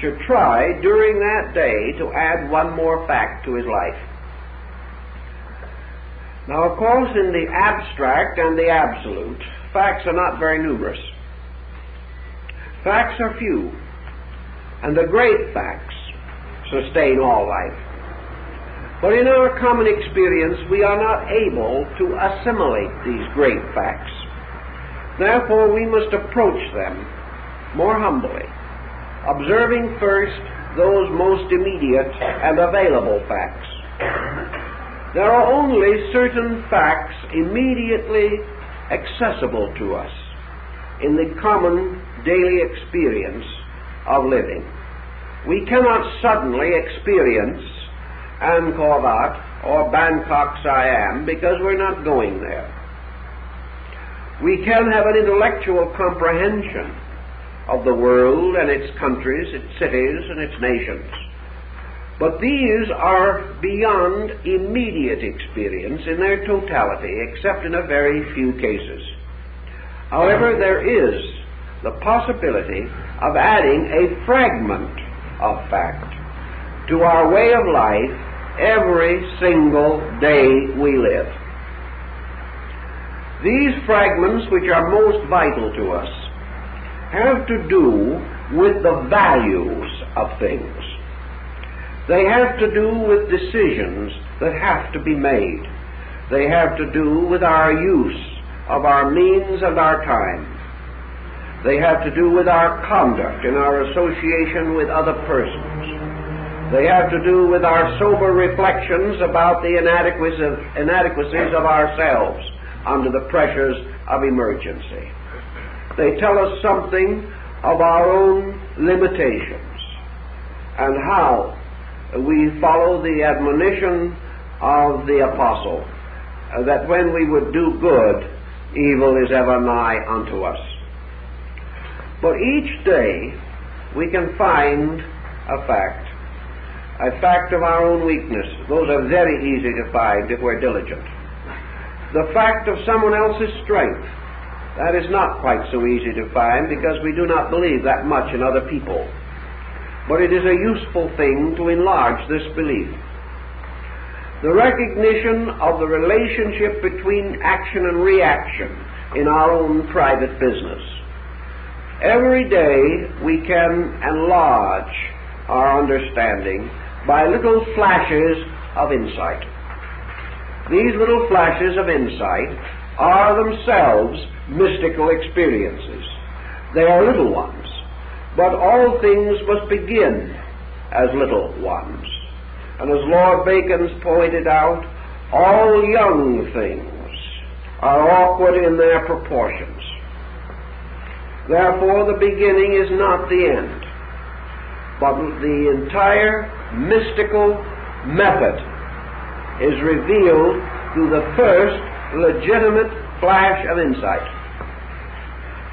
S1: should try during that day to add one more fact to his life. Now, of course, in the abstract and the absolute, facts are not very numerous. Facts are few. And the great facts sustain all life. But in our common experience, we are not able to assimilate these great facts. Therefore, we must approach them more humbly, observing first those most immediate and available facts. There are only certain facts immediately accessible to us in the common daily experience of living. We cannot suddenly experience Angkor or Bangkok Siam because we're not going there. We can have an intellectual comprehension of the world and its countries, its cities, and its nations. But these are beyond immediate experience in their totality, except in a very few cases. However, there is the possibility of adding a fragment of fact to our way of life every single day we live. These fragments, which are most vital to us, have to do with the values of things. They have to do with decisions that have to be made. They have to do with our use of our means and our time. They have to do with our conduct and our association with other persons. They have to do with our sober reflections about the inadequacies of ourselves under the pressures of emergency. They tell us something of our own limitations and how we follow the admonition of the apostle uh, that when we would do good, evil is ever nigh unto us. But each day we can find a fact, a fact of our own weakness. Those are very easy to find if we're diligent. The fact of someone else's strength, that is not quite so easy to find because we do not believe that much in other people. But it is a useful thing to enlarge this belief. The recognition of the relationship between action and reaction in our own private business Every day we can enlarge our understanding by little flashes of insight. These little flashes of insight are themselves mystical experiences. They are little ones, but all things must begin as little ones. And as Lord Bacon's pointed out, all young things are awkward in their proportions. Therefore, the beginning is not the end, but the entire mystical method is revealed through the first legitimate flash of insight.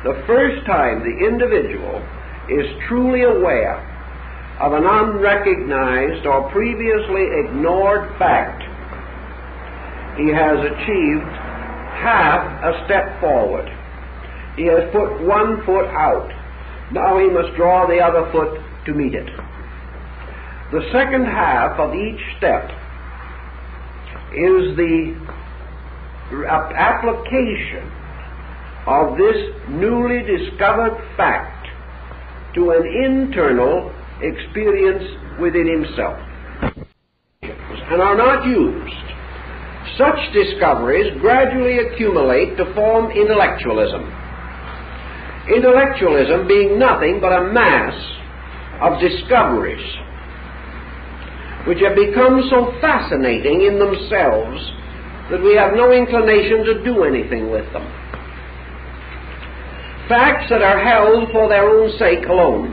S1: The first time the individual is truly aware of an unrecognized or previously ignored fact, he has achieved half a step forward he has put one foot out. Now he must draw the other foot to meet it. The second half of each step is the application of this newly discovered fact to an internal experience within himself and are not used. Such discoveries gradually accumulate to form intellectualism Intellectualism being nothing but a mass of discoveries which have become so fascinating in themselves that we have no inclination to do anything with them. Facts that are held for their own sake alone.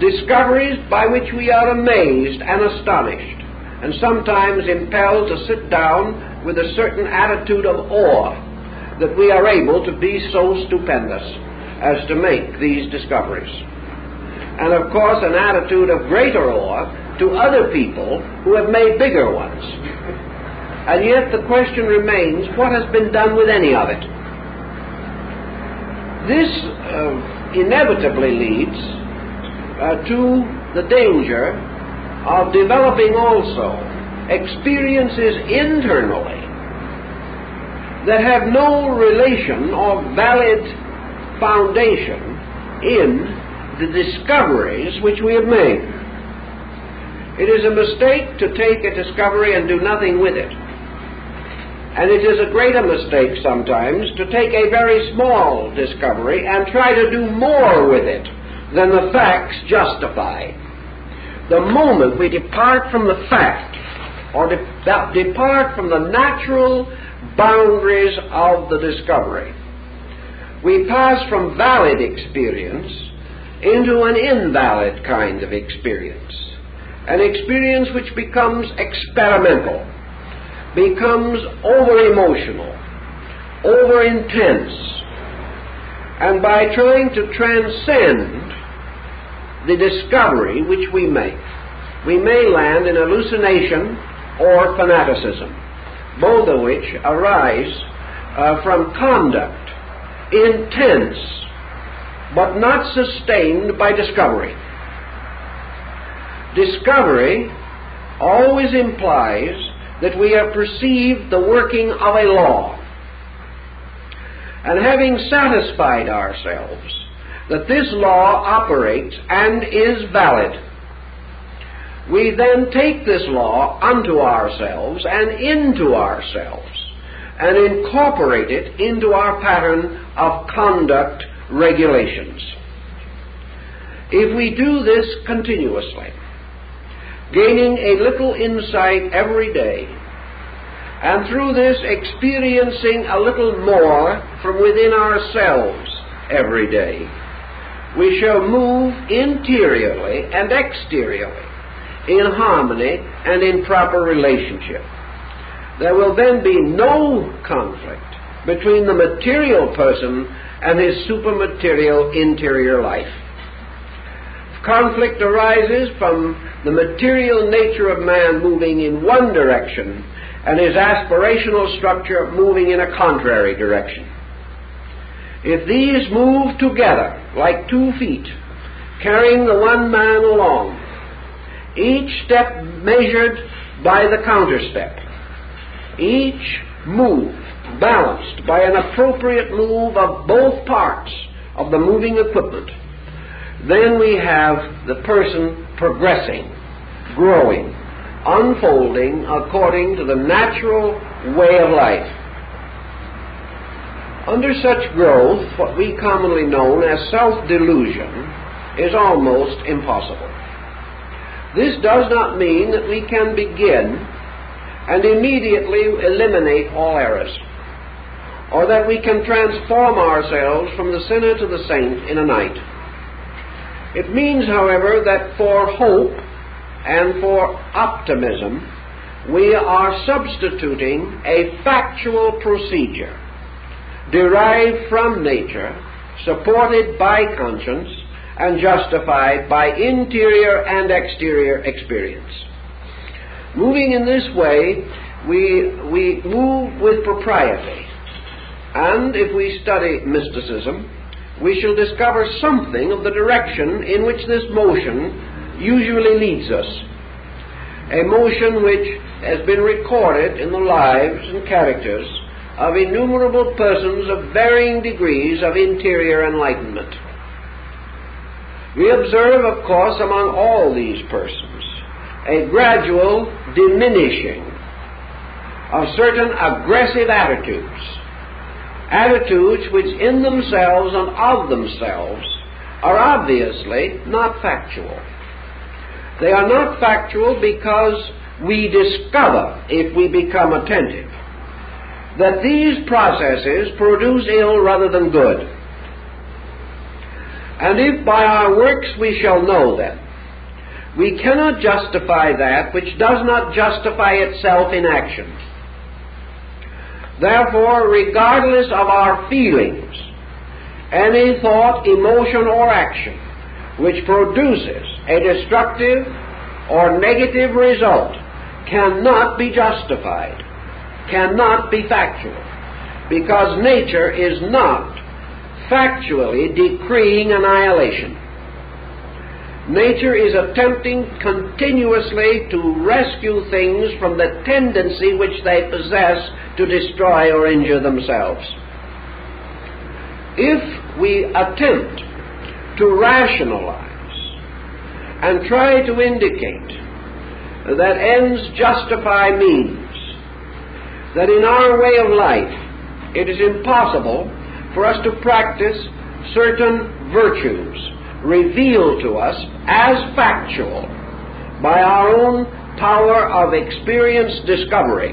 S1: Discoveries by which we are amazed and astonished, and sometimes impelled to sit down with a certain attitude of awe that we are able to be so stupendous as to make these discoveries. And of course, an attitude of greater awe to other people who have made bigger ones. And yet the question remains what has been done with any of it? This uh, inevitably leads uh, to the danger of developing also experiences internally that have no relation or valid foundation in the discoveries which we have made. It is a mistake to take a discovery and do nothing with it. And it is a greater mistake sometimes to take a very small discovery and try to do more with it than the facts justify. The moment we depart from the fact or de- depart from the natural boundaries of the discovery. We pass from valid experience into an invalid kind of experience, an experience which becomes experimental, becomes over emotional, over intense, and by trying to transcend the discovery which we make, we may land in hallucination or fanaticism both of which arise uh, from conduct, intense, but not sustained by discovery. Discovery always implies that we have perceived the working of a law. And having satisfied ourselves that this law operates and is valid, we then take this law unto ourselves and into ourselves and incorporate it into our pattern of conduct regulations. If we do this continuously, gaining a little insight every day, and through this experiencing a little more from within ourselves every day, we shall move interiorly and exteriorly in harmony and in proper relationship. There will then be no conflict between the material person and his supermaterial interior life. Conflict arises from the material nature of man moving in one direction and his aspirational structure moving in a contrary direction. If these move together like two feet, carrying the one man along, each step measured by the counter step, each move balanced by an appropriate move of both parts of the moving equipment, then we have the person progressing, growing, unfolding according to the natural way of life. Under such growth, what we commonly know as self-delusion is almost impossible. This does not mean that we can begin and immediately eliminate all errors, or that we can transform ourselves from the sinner to the saint in a night. It means, however, that for hope and for optimism, we are substituting a factual procedure derived from nature, supported by conscience, and justified by interior and exterior experience. Moving in this way, we, we move with propriety. And if we study mysticism, we shall discover something of the direction in which this motion usually leads us. A motion which has been recorded in the lives and characters of innumerable persons of varying degrees of interior enlightenment. We observe, of course, among all these persons a gradual diminishing of certain aggressive attitudes, attitudes which in themselves and of themselves are obviously not factual. They are not factual because we discover, if we become attentive, that these processes produce ill rather than good. And if by our works we shall know them, we cannot justify that which does not justify itself in action. Therefore, regardless of our feelings, any thought, emotion, or action which produces a destructive or negative result cannot be justified, cannot be factual, because nature is not factually decreeing annihilation. Nature is attempting continuously to rescue things from the tendency which they possess to destroy or injure themselves. If we attempt to rationalize and try to indicate that ends justify means, that in our way of life it is impossible for us to practice certain virtues revealed to us as factual by our own power of experience discovery.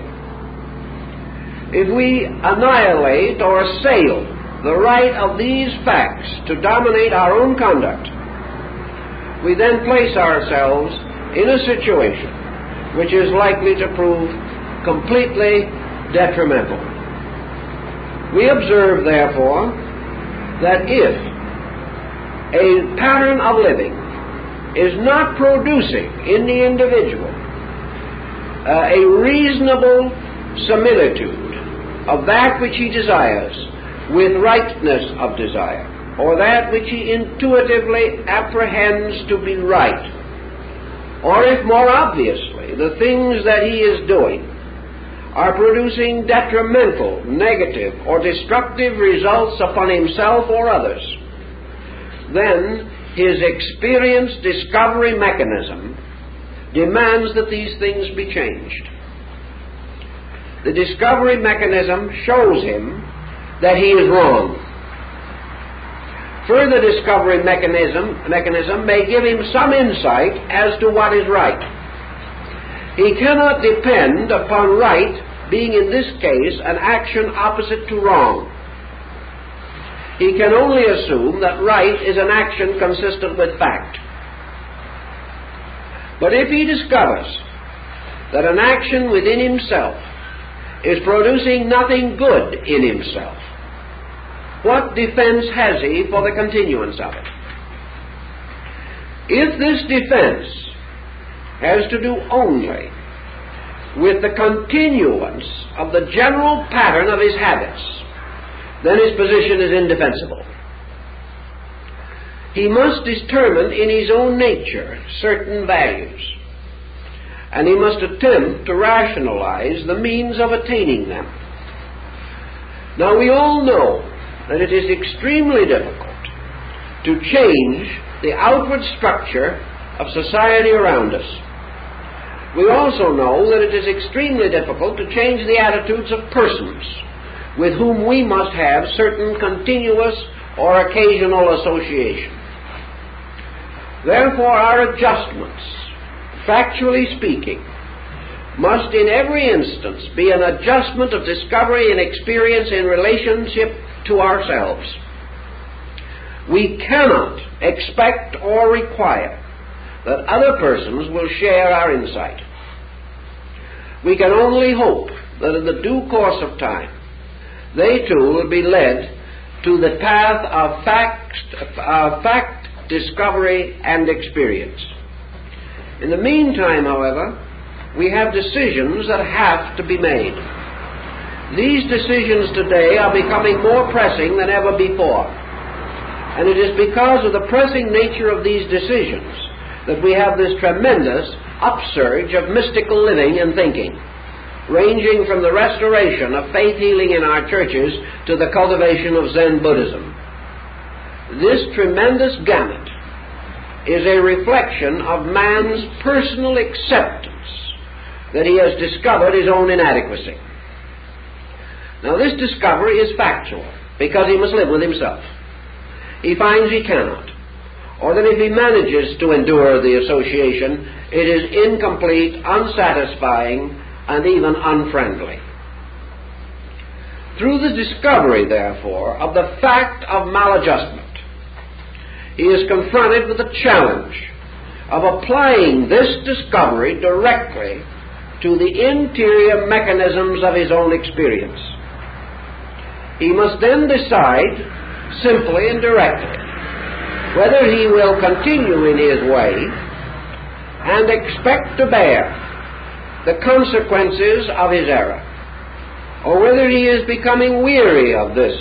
S1: If we annihilate or assail the right of these facts to dominate our own conduct, we then place ourselves in a situation which is likely to prove completely detrimental. We observe, therefore, that if a pattern of living is not producing in the individual uh, a reasonable similitude of that which he desires with rightness of desire, or that which he intuitively apprehends to be right, or if more obviously the things that he is doing are producing detrimental, negative, or destructive results upon himself or others, then his experience discovery mechanism demands that these things be changed. The discovery mechanism shows him that he is wrong. Further discovery mechanism, mechanism may give him some insight as to what is right. He cannot depend upon right being in this case an action opposite to wrong. He can only assume that right is an action consistent with fact. But if he discovers that an action within himself is producing nothing good in himself, what defense has he for the continuance of it? If this defense has to do only with the continuance of the general pattern of his habits, then his position is indefensible. He must determine in his own nature certain values, and he must attempt to rationalize the means of attaining them. Now, we all know that it is extremely difficult to change the outward structure of society around us we also know that it is extremely difficult to change the attitudes of persons with whom we must have certain continuous or occasional association. Therefore, our adjustments, factually speaking, must in every instance be an adjustment of discovery and experience in relationship to ourselves. We cannot expect or require that other persons will share our insight. We can only hope that in the due course of time, they too will be led to the path of fact, uh, fact discovery and experience. In the meantime, however, we have decisions that have to be made. These decisions today are becoming more pressing than ever before. And it is because of the pressing nature of these decisions that we have this tremendous upsurge of mystical living and thinking, ranging from the restoration of faith healing in our churches to the cultivation of Zen Buddhism. This tremendous gamut is a reflection of man's personal acceptance that he has discovered his own inadequacy. Now, this discovery is factual because he must live with himself. He finds he cannot or that if he manages to endure the association, it is incomplete, unsatisfying, and even unfriendly. Through the discovery, therefore, of the fact of maladjustment, he is confronted with the challenge of applying this discovery directly to the interior mechanisms of his own experience. He must then decide simply and directly whether he will continue in his way and expect to bear the consequences of his error, or whether he is becoming weary of this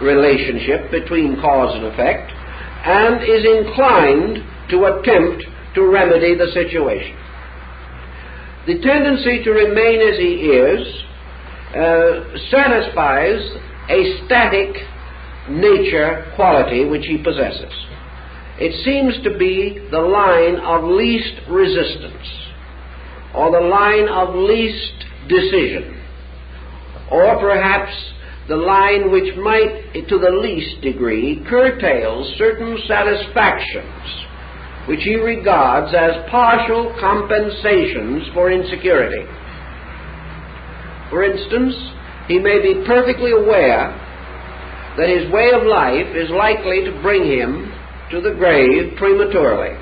S1: relationship between cause and effect and is inclined to attempt to remedy the situation. The tendency to remain as he is uh, satisfies a static nature quality which he possesses. It seems to be the line of least resistance, or the line of least decision, or perhaps the line which might, to the least degree, curtail certain satisfactions which he regards as partial compensations for insecurity. For instance, he may be perfectly aware that his way of life is likely to bring him to the grave prematurely.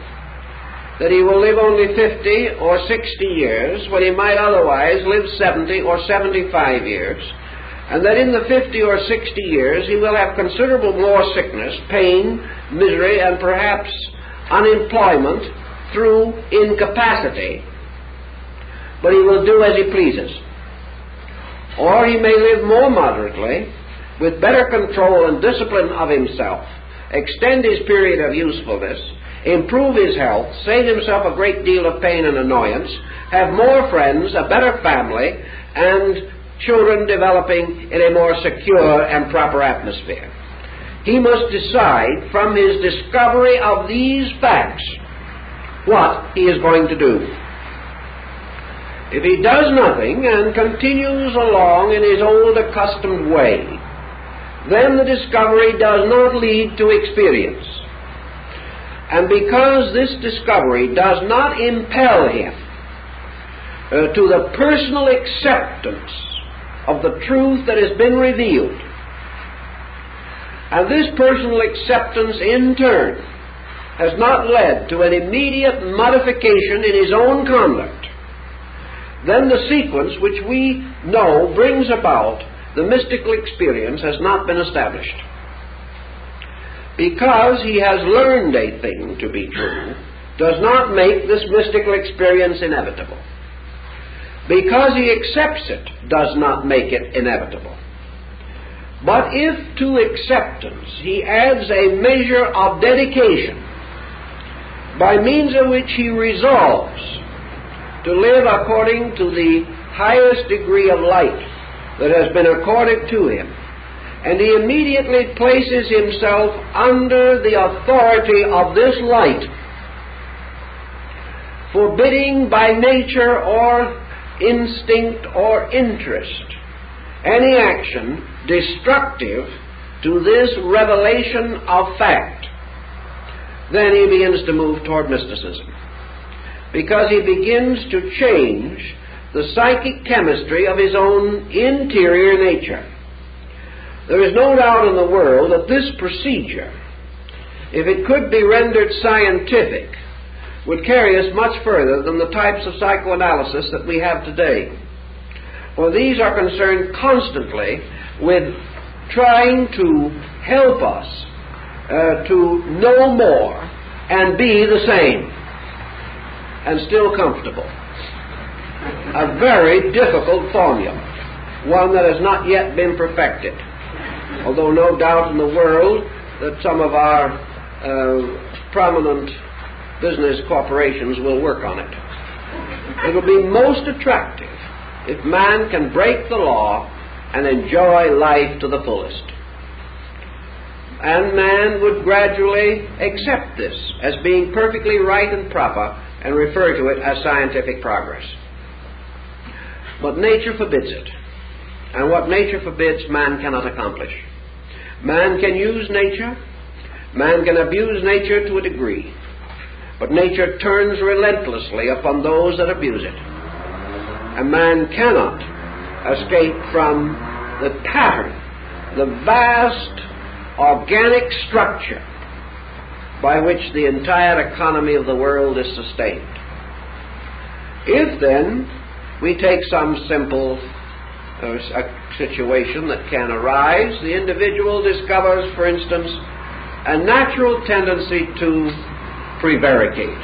S1: That he will live only 50 or 60 years when he might otherwise live 70 or 75 years, and that in the 50 or 60 years he will have considerable more sickness, pain, misery, and perhaps unemployment through incapacity, but he will do as he pleases. Or he may live more moderately, with better control and discipline of himself, extend his period of usefulness, improve his health, save himself a great deal of pain and annoyance, have more friends, a better family, and children developing in a more secure and proper atmosphere. He must decide from his discovery of these facts what he is going to do. If he does nothing and continues along in his old accustomed way, then the discovery does not lead to experience. And because this discovery does not impel him uh, to the personal acceptance of the truth that has been revealed, and this personal acceptance in turn has not led to an immediate modification in his own conduct, then the sequence which we know brings about the mystical experience has not been established. Because he has learned a thing to be true does not make this mystical experience inevitable. Because he accepts it does not make it inevitable. But if to acceptance he adds a measure of dedication by means of which he resolves to live according to the highest degree of light that has been accorded to him, and he immediately places himself under the authority of this light, forbidding by nature or instinct or interest any action destructive to this revelation of fact, then he begins to move toward mysticism. Because he begins to change the psychic chemistry of his own interior nature. There is no doubt in the world that this procedure, if it could be rendered scientific, would carry us much further than the types of psychoanalysis that we have today. For these are concerned constantly with trying to help us uh, to know more and be the same and still comfortable. A very difficult formula, one that has not yet been perfected. Although no doubt in the world that some of our uh, prominent business corporations will work on it. It will be most attractive if man can break the law and enjoy life to the fullest. And man would gradually accept this as being perfectly right and proper and refer to it as scientific progress. But nature forbids it. And what nature forbids, man cannot accomplish. Man can use nature, man can abuse nature to a degree, but nature turns relentlessly upon those that abuse it. And man cannot escape from the pattern, the vast organic structure by which the entire economy of the world is sustained. If then we take some simple uh, situation that can arise, the individual discovers, for instance, a natural tendency to prevaricate.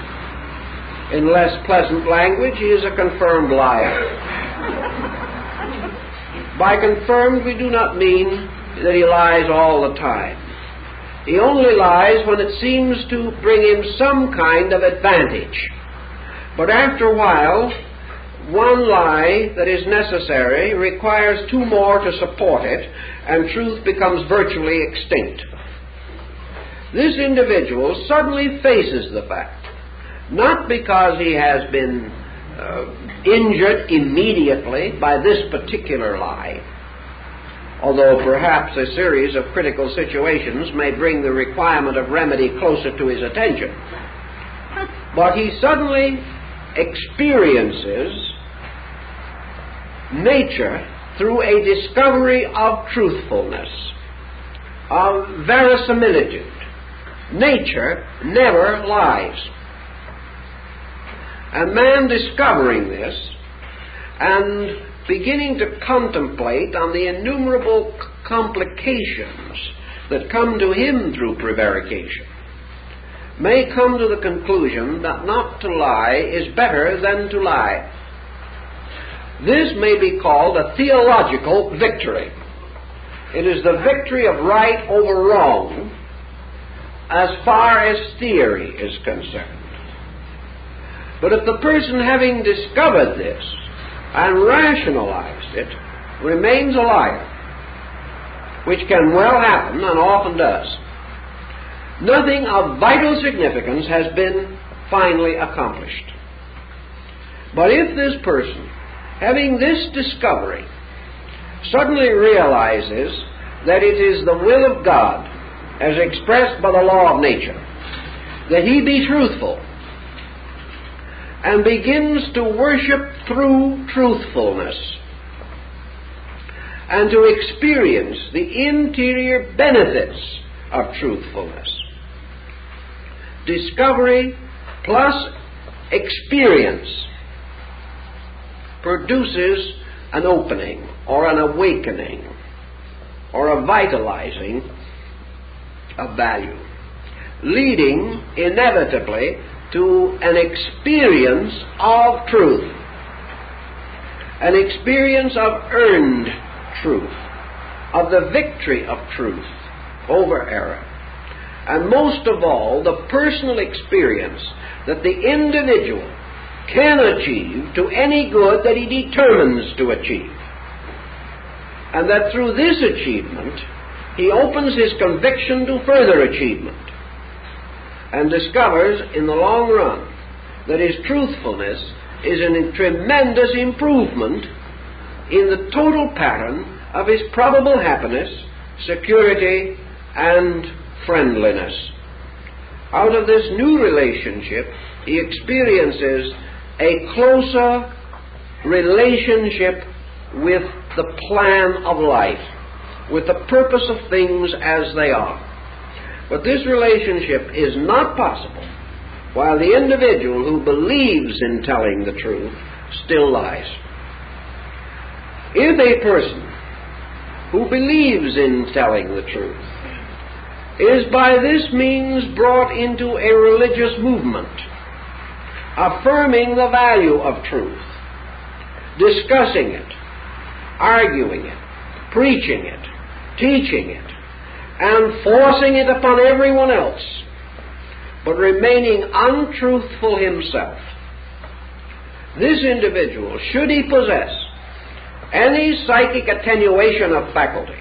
S1: In less pleasant language, he is a confirmed liar. By confirmed, we do not mean that he lies all the time. He only lies when it seems to bring him some kind of advantage. But after a while, one lie that is necessary requires two more to support it, and truth becomes virtually extinct. This individual suddenly faces the fact, not because he has been uh, injured immediately by this particular lie, although perhaps a series of critical situations may bring the requirement of remedy closer to his attention. But he suddenly experiences nature through a discovery of truthfulness, of verisimilitude. Nature never lies. And man discovering this and beginning to contemplate on the innumerable complications that come to him through prevarication may come to the conclusion that not to lie is better than to lie. This may be called a theological victory. It is the victory of right over wrong as far as theory is concerned. But if the person, having discovered this and rationalized it, remains a liar, which can well happen and often does, nothing of vital significance has been finally accomplished. But if this person, having this discovery, suddenly realizes that it is the will of God, as expressed by the law of nature, that he be truthful, and begins to worship through truthfulness, and to experience the interior benefits of truthfulness. Discovery plus experience produces an opening or an awakening or a vitalizing of value, leading inevitably to an experience of truth, an experience of earned truth, of the victory of truth over error, and most of all, the personal experience that the individual can achieve to any good that he determines to achieve. And that through this achievement, he opens his conviction to further achievement and discovers in the long run that his truthfulness is a tremendous improvement in the total pattern of his probable happiness, security, and friendliness. Out of this new relationship, he experiences a closer relationship with the plan of life, with the purpose of things as they are. But this relationship is not possible while the individual who believes in telling the truth still lies. If a person who believes in telling the truth is by this means brought into a religious movement, affirming the value of truth, discussing it, arguing it, preaching it, teaching it, and forcing it upon everyone else, but remaining untruthful himself. This individual, should he possess any psychic attenuation of faculty,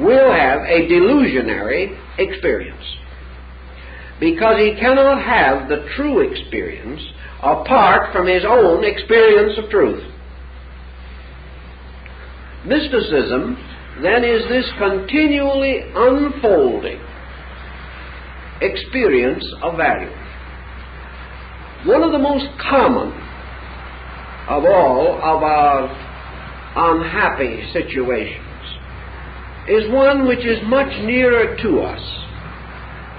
S1: will have a delusionary experience. Because he cannot have the true experience apart from his own experience of truth. Mysticism, then, is this continually unfolding experience of value. One of the most common of all of our unhappy situations is one which is much nearer to us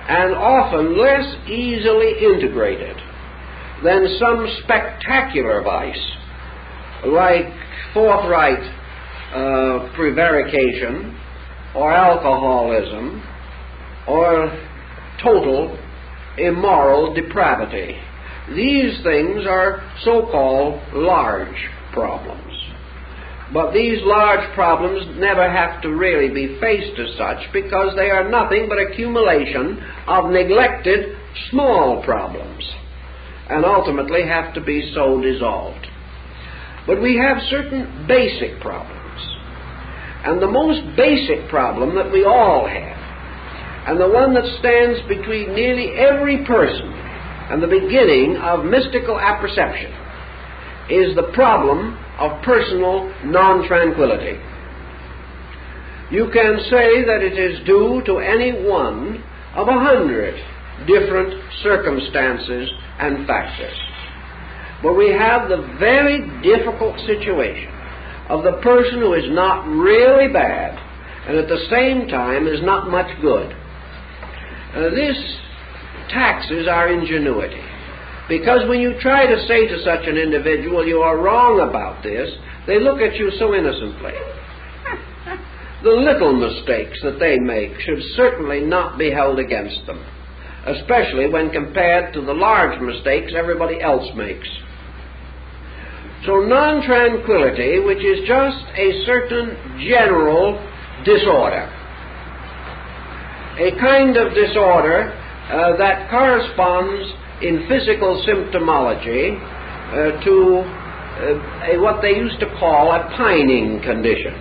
S1: and often less easily integrated than some spectacular vice like forthright uh, prevarication or alcoholism or total immoral depravity. These things are so called large problems. But these large problems never have to really be faced as such because they are nothing but accumulation of neglected small problems and ultimately have to be so dissolved. But we have certain basic problems. And the most basic problem that we all have, and the one that stands between nearly every person and the beginning of mystical apperception, is the problem of personal non tranquility. You can say that it is due to any one of a hundred different circumstances and factors. But we have the very difficult situation of the person who is not really bad and at the same time is not much good. Uh, this taxes our ingenuity. Because when you try to say to such an individual, you are wrong about this, they look at you so innocently. the little mistakes that they make should certainly not be held against them, especially when compared to the large mistakes everybody else makes. So non tranquility, which is just a certain general disorder, a kind of disorder uh, that corresponds in physical symptomology uh, to uh, a, what they used to call a pining condition.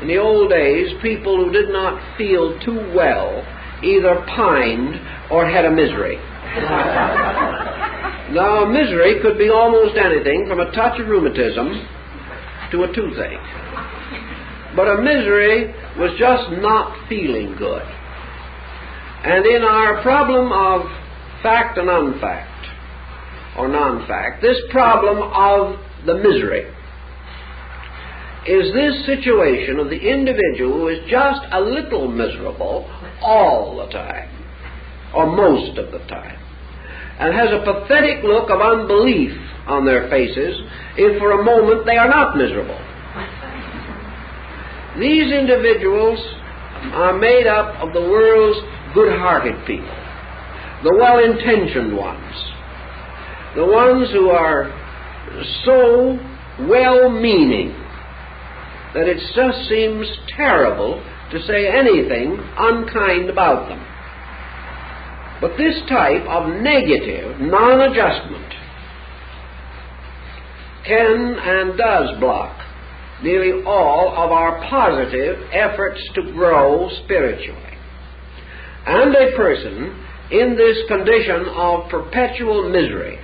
S1: In the old days, people who did not feel too well either pined or had a misery. now, misery could be almost anything from a touch of rheumatism to a toothache. But a misery was just not feeling good. And in our problem of fact and unfact, or non fact, this problem of the misery is this situation of the individual who is just a little miserable all the time, or most of the time, and has a pathetic look of unbelief on their faces if for a moment they are not miserable. These individuals are made up of the world's good hearted people, the well intentioned ones, the ones who are so well meaning that it just seems terrible to say anything unkind about them. But this type of negative non adjustment can and does block nearly all of our positive efforts to grow spiritually. And a person in this condition of perpetual misery,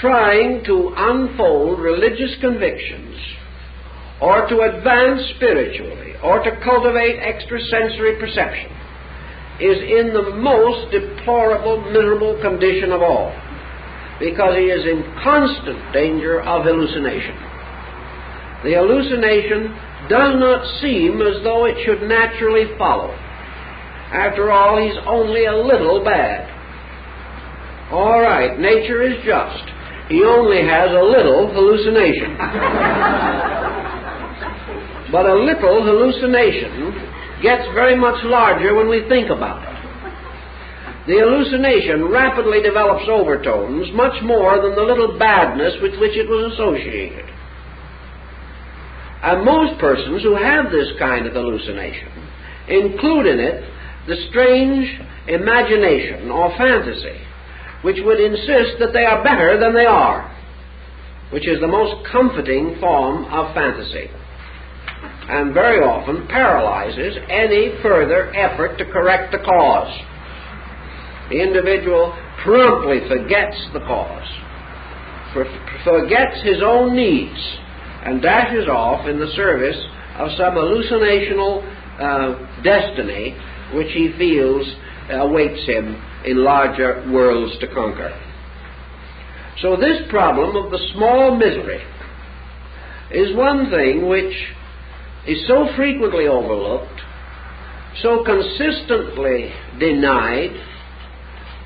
S1: trying to unfold religious convictions, or to advance spiritually, or to cultivate extrasensory perception, is in the most deplorable, miserable condition of all, because he is in constant danger of hallucination. The hallucination does not seem as though it should naturally follow. After all, he's only a little bad. All right, nature is just. He only has a little hallucination. but a little hallucination gets very much larger when we think about it. The hallucination rapidly develops overtones much more than the little badness with which it was associated. And most persons who have this kind of hallucination include in it the strange imagination or fantasy which would insist that they are better than they are, which is the most comforting form of fantasy, and very often paralyzes any further effort to correct the cause. The individual promptly forgets the cause, forgets his own needs, and dashes off in the service of some hallucinational uh, destiny which he feels awaits him in larger worlds to conquer. So, this problem of the small misery is one thing which is so frequently overlooked, so consistently denied,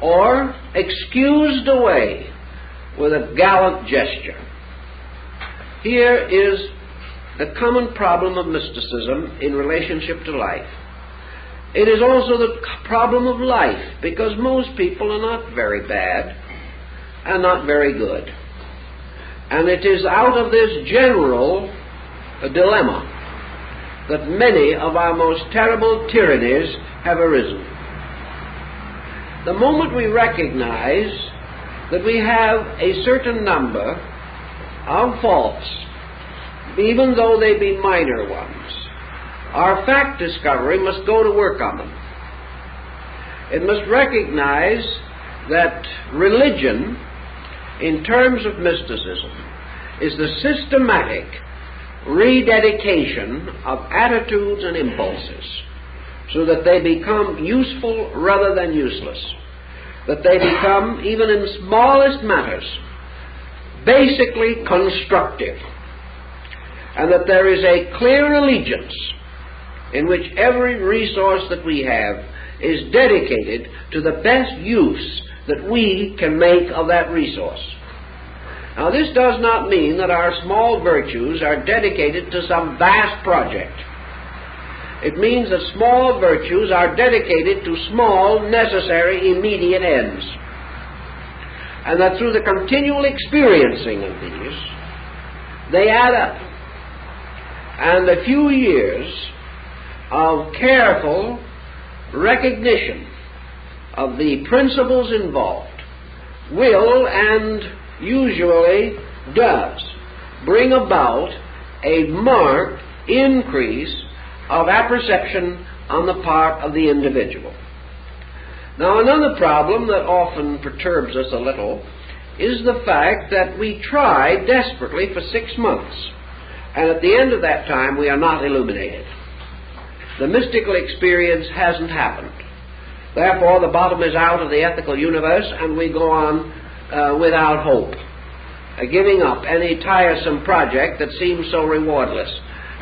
S1: or excused away with a gallant gesture. Here is the common problem of mysticism in relationship to life. It is also the problem of life because most people are not very bad and not very good. And it is out of this general dilemma that many of our most terrible tyrannies have arisen. The moment we recognize that we have a certain number of faults, even though they be minor ones, our fact discovery must go to work on them. It must recognize that religion, in terms of mysticism, is the systematic rededication of attitudes and impulses so that they become useful rather than useless, that they become, even in smallest matters, basically constructive, and that there is a clear allegiance in which every resource that we have is dedicated to the best use that we can make of that resource. Now, this does not mean that our small virtues are dedicated to some vast project. It means that small virtues are dedicated to small, necessary, immediate ends and that through the continual experiencing of these, they add up. And a few years of careful recognition of the principles involved will and usually does bring about a marked increase of apperception on the part of the individual. Now, another problem that often perturbs us a little is the fact that we try desperately for six months, and at the end of that time we are not illuminated. The mystical experience hasn't happened. Therefore, the bottom is out of the ethical universe, and we go on uh, without hope, uh, giving up any tiresome project that seems so rewardless.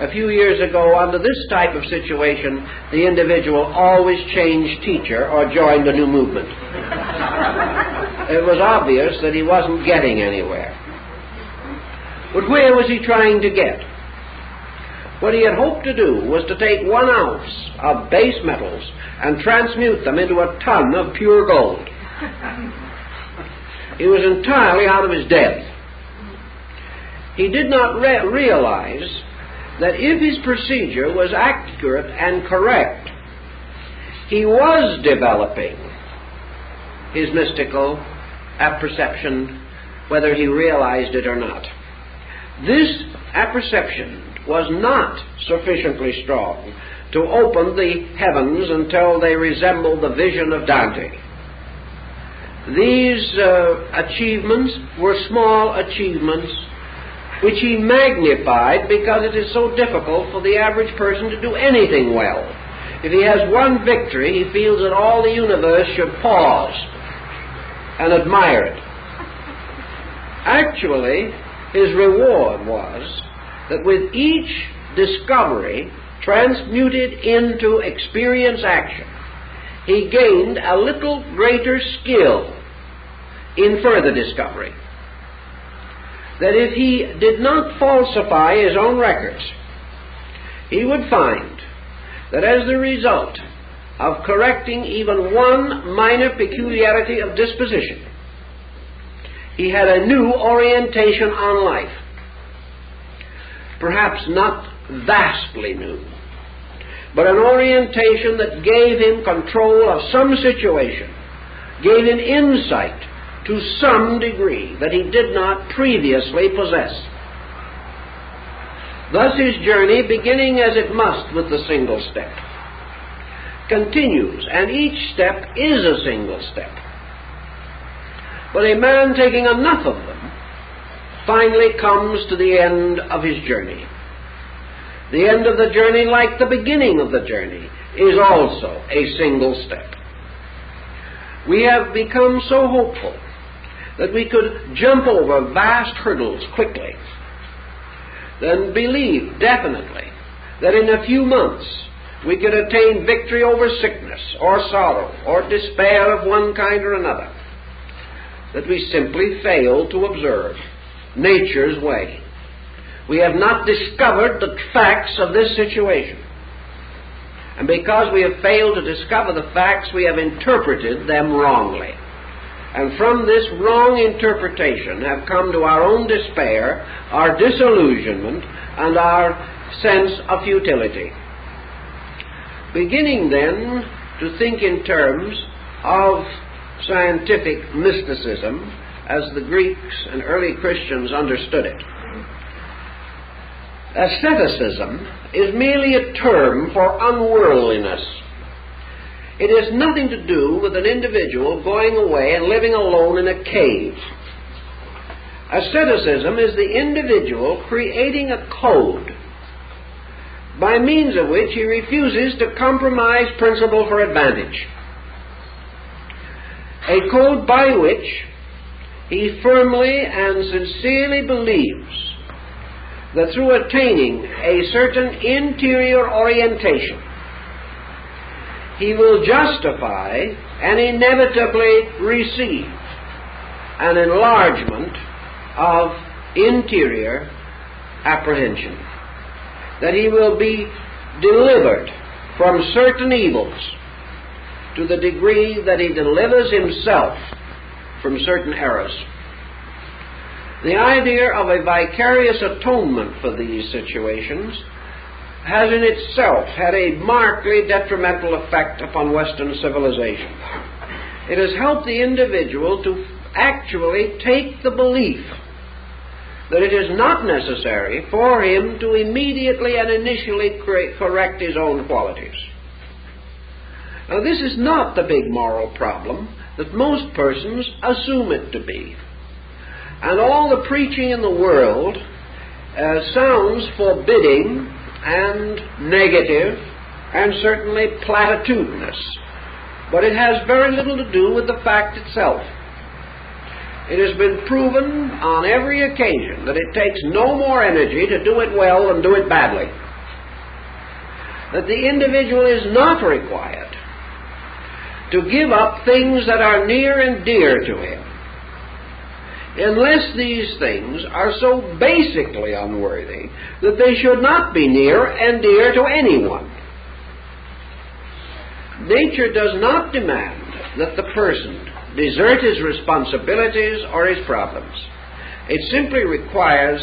S1: A few years ago, under this type of situation, the individual always changed teacher or joined a new movement. it was obvious that he wasn't getting anywhere. But where was he trying to get? What he had hoped to do was to take one ounce of base metals and transmute them into a ton of pure gold. He was entirely out of his depth. He did not re- realize that if his procedure was accurate and correct, he was developing his mystical uh, apperception, whether he realized it or not. This uh, apperception was not sufficiently strong to open the heavens until they resembled the vision of Dante. These uh, achievements were small achievements which he magnified because it is so difficult for the average person to do anything well. If he has one victory, he feels that all the universe should pause and admire it. Actually, his reward was that with each discovery transmuted into experience action, he gained a little greater skill in further discovery that if he did not falsify his own records, he would find that as the result of correcting even one minor peculiarity of disposition, he had a new orientation on life. Perhaps not vastly new, but an orientation that gave him control of some situation, gave him insight to some degree that he did not previously possess. Thus his journey, beginning as it must with the single step, continues, and each step is a single step. But a man taking enough of them finally comes to the end of his journey. The end of the journey, like the beginning of the journey, is also a single step. We have become so hopeful that we could jump over vast hurdles quickly, then believe definitely that in a few months we could attain victory over sickness or sorrow or despair of one kind or another, that we simply fail to observe nature's way. We have not discovered the facts of this situation. And because we have failed to discover the facts, we have interpreted them wrongly and from this wrong interpretation have come to our own despair, our disillusionment, and our sense of futility. Beginning then to think in terms of scientific mysticism as the Greeks and early Christians understood it. Asceticism is merely a term for unworldliness it has nothing to do with an individual going away and living alone in a cave. Asceticism is the individual creating a code by means of which he refuses to compromise principle for advantage. A code by which he firmly and sincerely believes that through attaining a certain interior orientation, he will justify and inevitably receive an enlargement of interior apprehension. That he will be delivered from certain evils to the degree that he delivers himself from certain errors. The idea of a vicarious atonement for these situations has in itself had a markedly detrimental effect upon Western civilization. It has helped the individual to actually take the belief that it is not necessary for him to immediately and initially correct his own qualities. Now, this is not the big moral problem that most persons assume it to be. And all the preaching in the world uh, sounds forbidding and negative and certainly platitudinous. But it has very little to do with the fact itself. It has been proven on every occasion that it takes no more energy to do it well than do it badly. That the individual is not required to give up things that are near and dear to him unless these things are so basically unworthy that they should not be near and dear to anyone. Nature does not demand that the person desert his responsibilities or his problems. It simply requires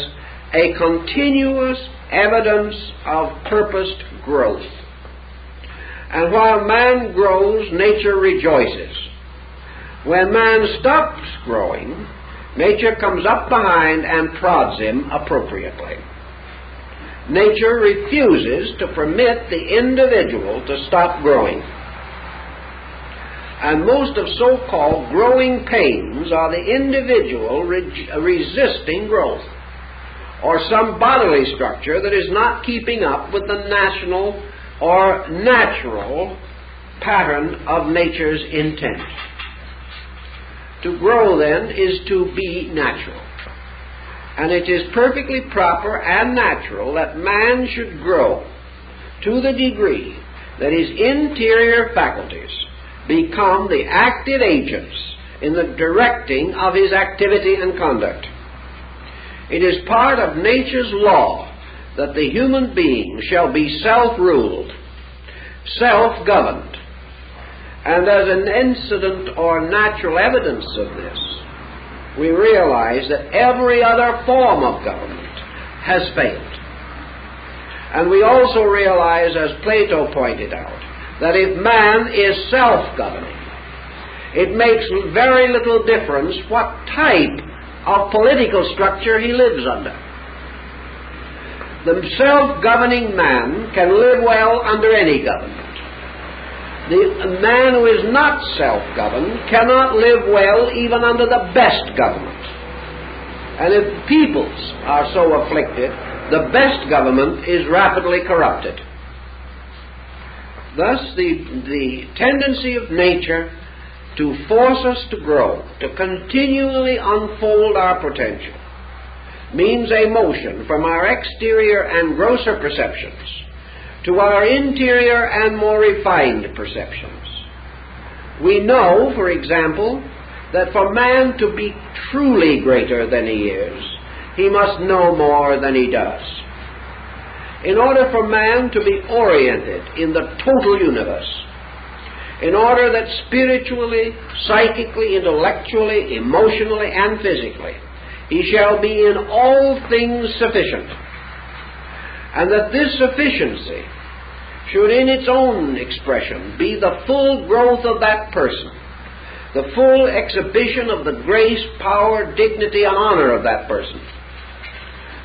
S1: a continuous evidence of purposed growth. And while man grows, nature rejoices. When man stops growing, nature comes up behind and prods him appropriately. Nature refuses to permit the individual to stop growing and most of so-called growing pains are the individual re- resisting growth or some bodily structure that is not keeping up with the national or natural pattern of nature's intent. To grow, then, is to be natural. And it is perfectly proper and natural that man should grow to the degree that his interior faculties become the active agents in the directing of his activity and conduct. It is part of nature's law that the human being shall be self-ruled, self-governed. And as an incident or natural evidence of this, we realize that every other form of government has failed. And we also realize, as Plato pointed out, that if man is self-governing, it makes very little difference what type of political structure he lives under. The self-governing man can live well under any government. The man who is not self-governed cannot live well even under the best government. And if peoples are so afflicted, the best government is rapidly corrupted. Thus, the, the tendency of nature to force us to grow, to continually unfold our potential, means a motion from our exterior and grosser perceptions to our interior and more refined perceptions. We know, for example, that for man to be truly greater than he is, he must know more than he does in order for man to be oriented in the total universe, in order that spiritually, psychically, intellectually, emotionally, and physically, he shall be in all things sufficient, and that this sufficiency should in its own expression be the full growth of that person, the full exhibition of the grace, power, dignity, and honor of that person.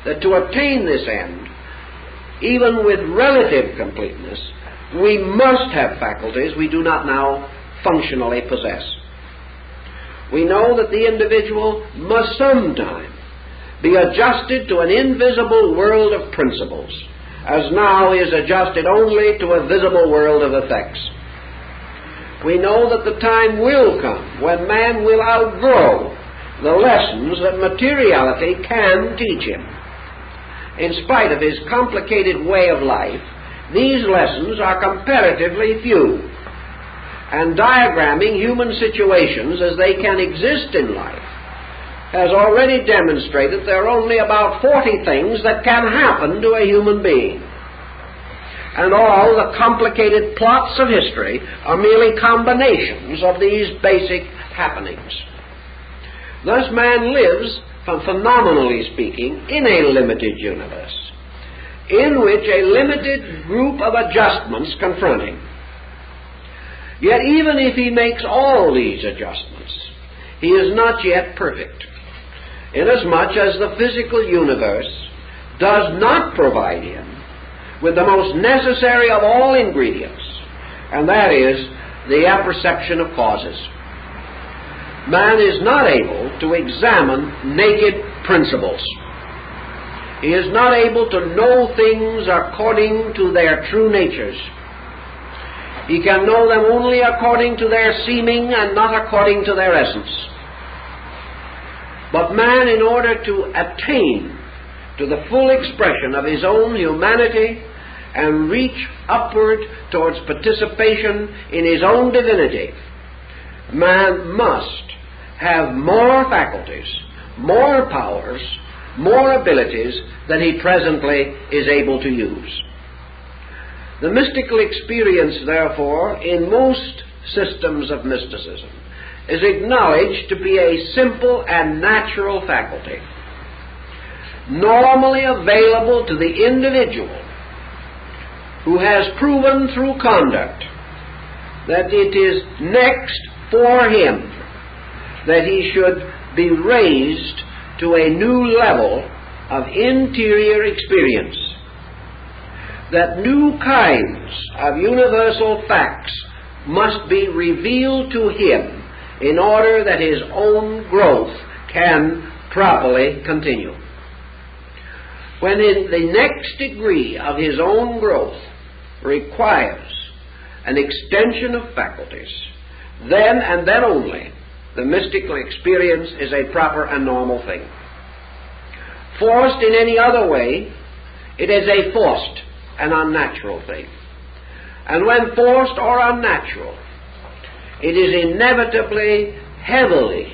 S1: That to attain this end, even with relative completeness, we must have faculties we do not now functionally possess. We know that the individual must sometime be adjusted to an invisible world of principles, as now is adjusted only to a visible world of effects. We know that the time will come when man will outgrow the lessons that materiality can teach him in spite of his complicated way of life, these lessons are comparatively few. And diagramming human situations as they can exist in life has already demonstrated there are only about 40 things that can happen to a human being. And all the complicated plots of history are merely combinations of these basic happenings. Thus, man lives phenomenally speaking, in a limited universe. in which a limited group of adjustments confront him. Yet even if he makes all these adjustments, he is not yet perfect, inasmuch as the physical universe does not provide him with the most necessary of all ingredients, and that is the apperception of causes. Man is not able to examine naked principles. He is not able to know things according to their true natures. He can know them only according to their seeming and not according to their essence. But man, in order to attain to the full expression of his own humanity and reach upward towards participation in his own divinity, man must have more faculties, more powers, more abilities than he presently is able to use. The mystical experience, therefore, in most systems of mysticism, is acknowledged to be a simple and natural faculty, normally available to the individual who has proven through conduct that it is next for him that he should be raised to a new level of interior experience. That new kinds of universal facts must be revealed to him in order that his own growth can properly continue. When in the next degree of his own growth requires an extension of faculties, then and then only the mystical experience is a proper and normal thing. Forced in any other way, it is a forced and unnatural thing. And when forced or unnatural, it is inevitably heavily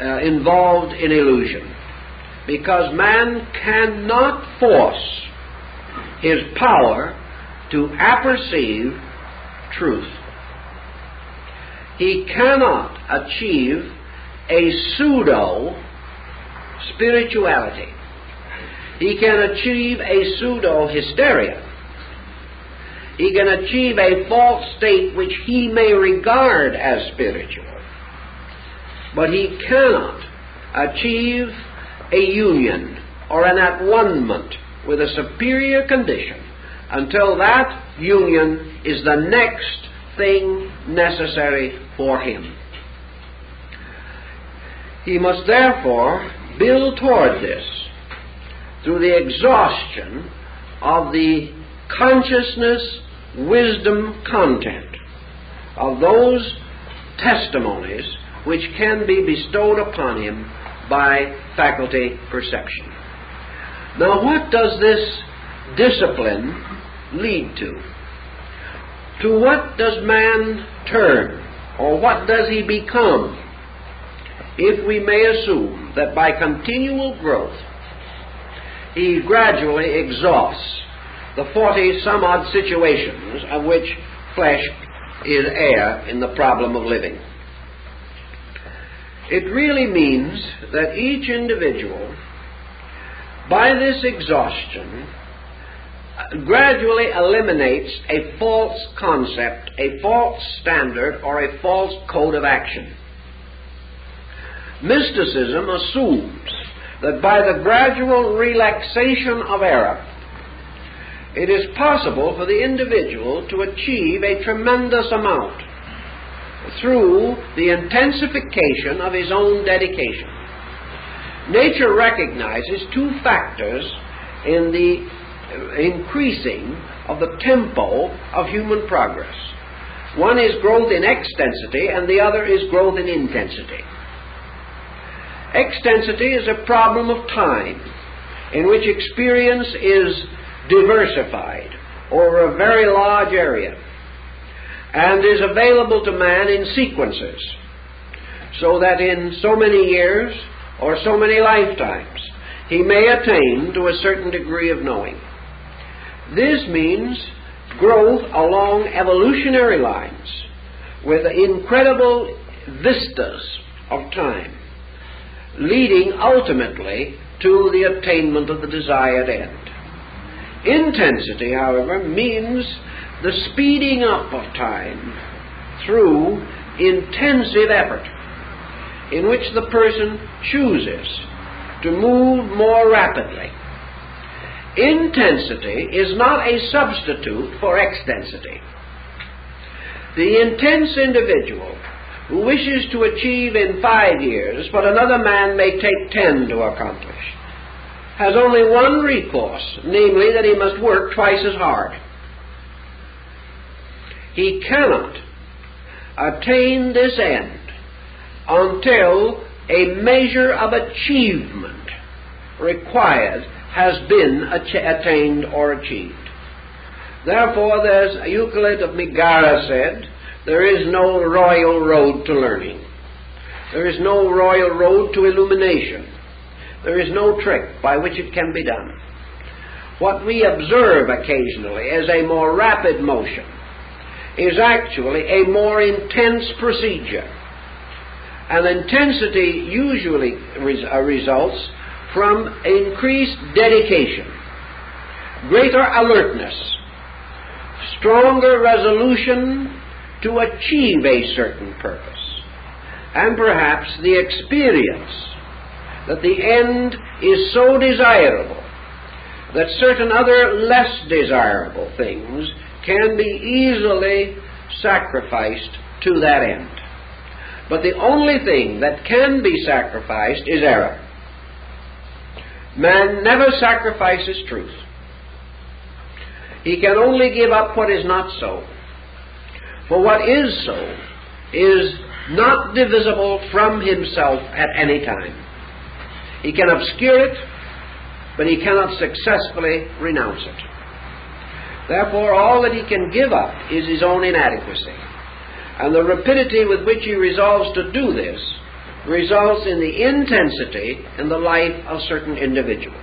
S1: uh, involved in illusion. Because man cannot force his power to apperceive truth. He cannot achieve a pseudo spirituality. He can achieve a pseudo hysteria. He can achieve a false state which he may regard as spiritual. But he cannot achieve a union or an at one ment with a superior condition until that union is the next thing necessary for him. He must therefore build toward this through the exhaustion of the consciousness wisdom content of those testimonies which can be bestowed upon him by faculty perception. Now, what does this discipline lead to? To what does man turn, or what does he become, if we may assume that by continual growth he gradually exhausts the forty some odd situations of which flesh is heir in the problem of living? It really means that each individual by this exhaustion, gradually eliminates a false concept, a false standard, or a false code of action. Mysticism assumes that by the gradual relaxation of error, it is possible for the individual to achieve a tremendous amount through the intensification of his own dedication. Nature recognizes two factors in the uh, increasing of the tempo of human progress. One is growth in extensity, and the other is growth in intensity. Extensity is a problem of time in which experience is diversified over a very large area and is available to man in sequences, so that in so many years or so many lifetimes, he may attain to a certain degree of knowing. This means growth along evolutionary lines with incredible vistas of time, leading ultimately to the attainment of the desired end. Intensity, however, means the speeding up of time through intensive effort in which the person chooses to move more rapidly. Intensity is not a substitute for extensity. The intense individual who wishes to achieve in five years what another man may take ten to accomplish has only one recourse, namely that he must work twice as hard. He cannot attain this end until a measure of achievement required has been attained or achieved. Therefore, as Euclid of Megara said, there is no royal road to learning. There is no royal road to illumination. There is no trick by which it can be done. What we observe occasionally as a more rapid motion is actually a more intense procedure. And intensity usually res- uh, results from increased dedication, greater alertness, stronger resolution to achieve a certain purpose, and perhaps the experience that the end is so desirable that certain other less desirable things can be easily sacrificed to that end. But the only thing that can be sacrificed is error. Man never sacrifices truth. He can only give up what is not so. For what is so is not divisible from himself at any time. He can obscure it, but he cannot successfully renounce it. Therefore, all that he can give up is his own inadequacy. And the rapidity with which he resolves to do this results in the intensity in the life of certain individuals.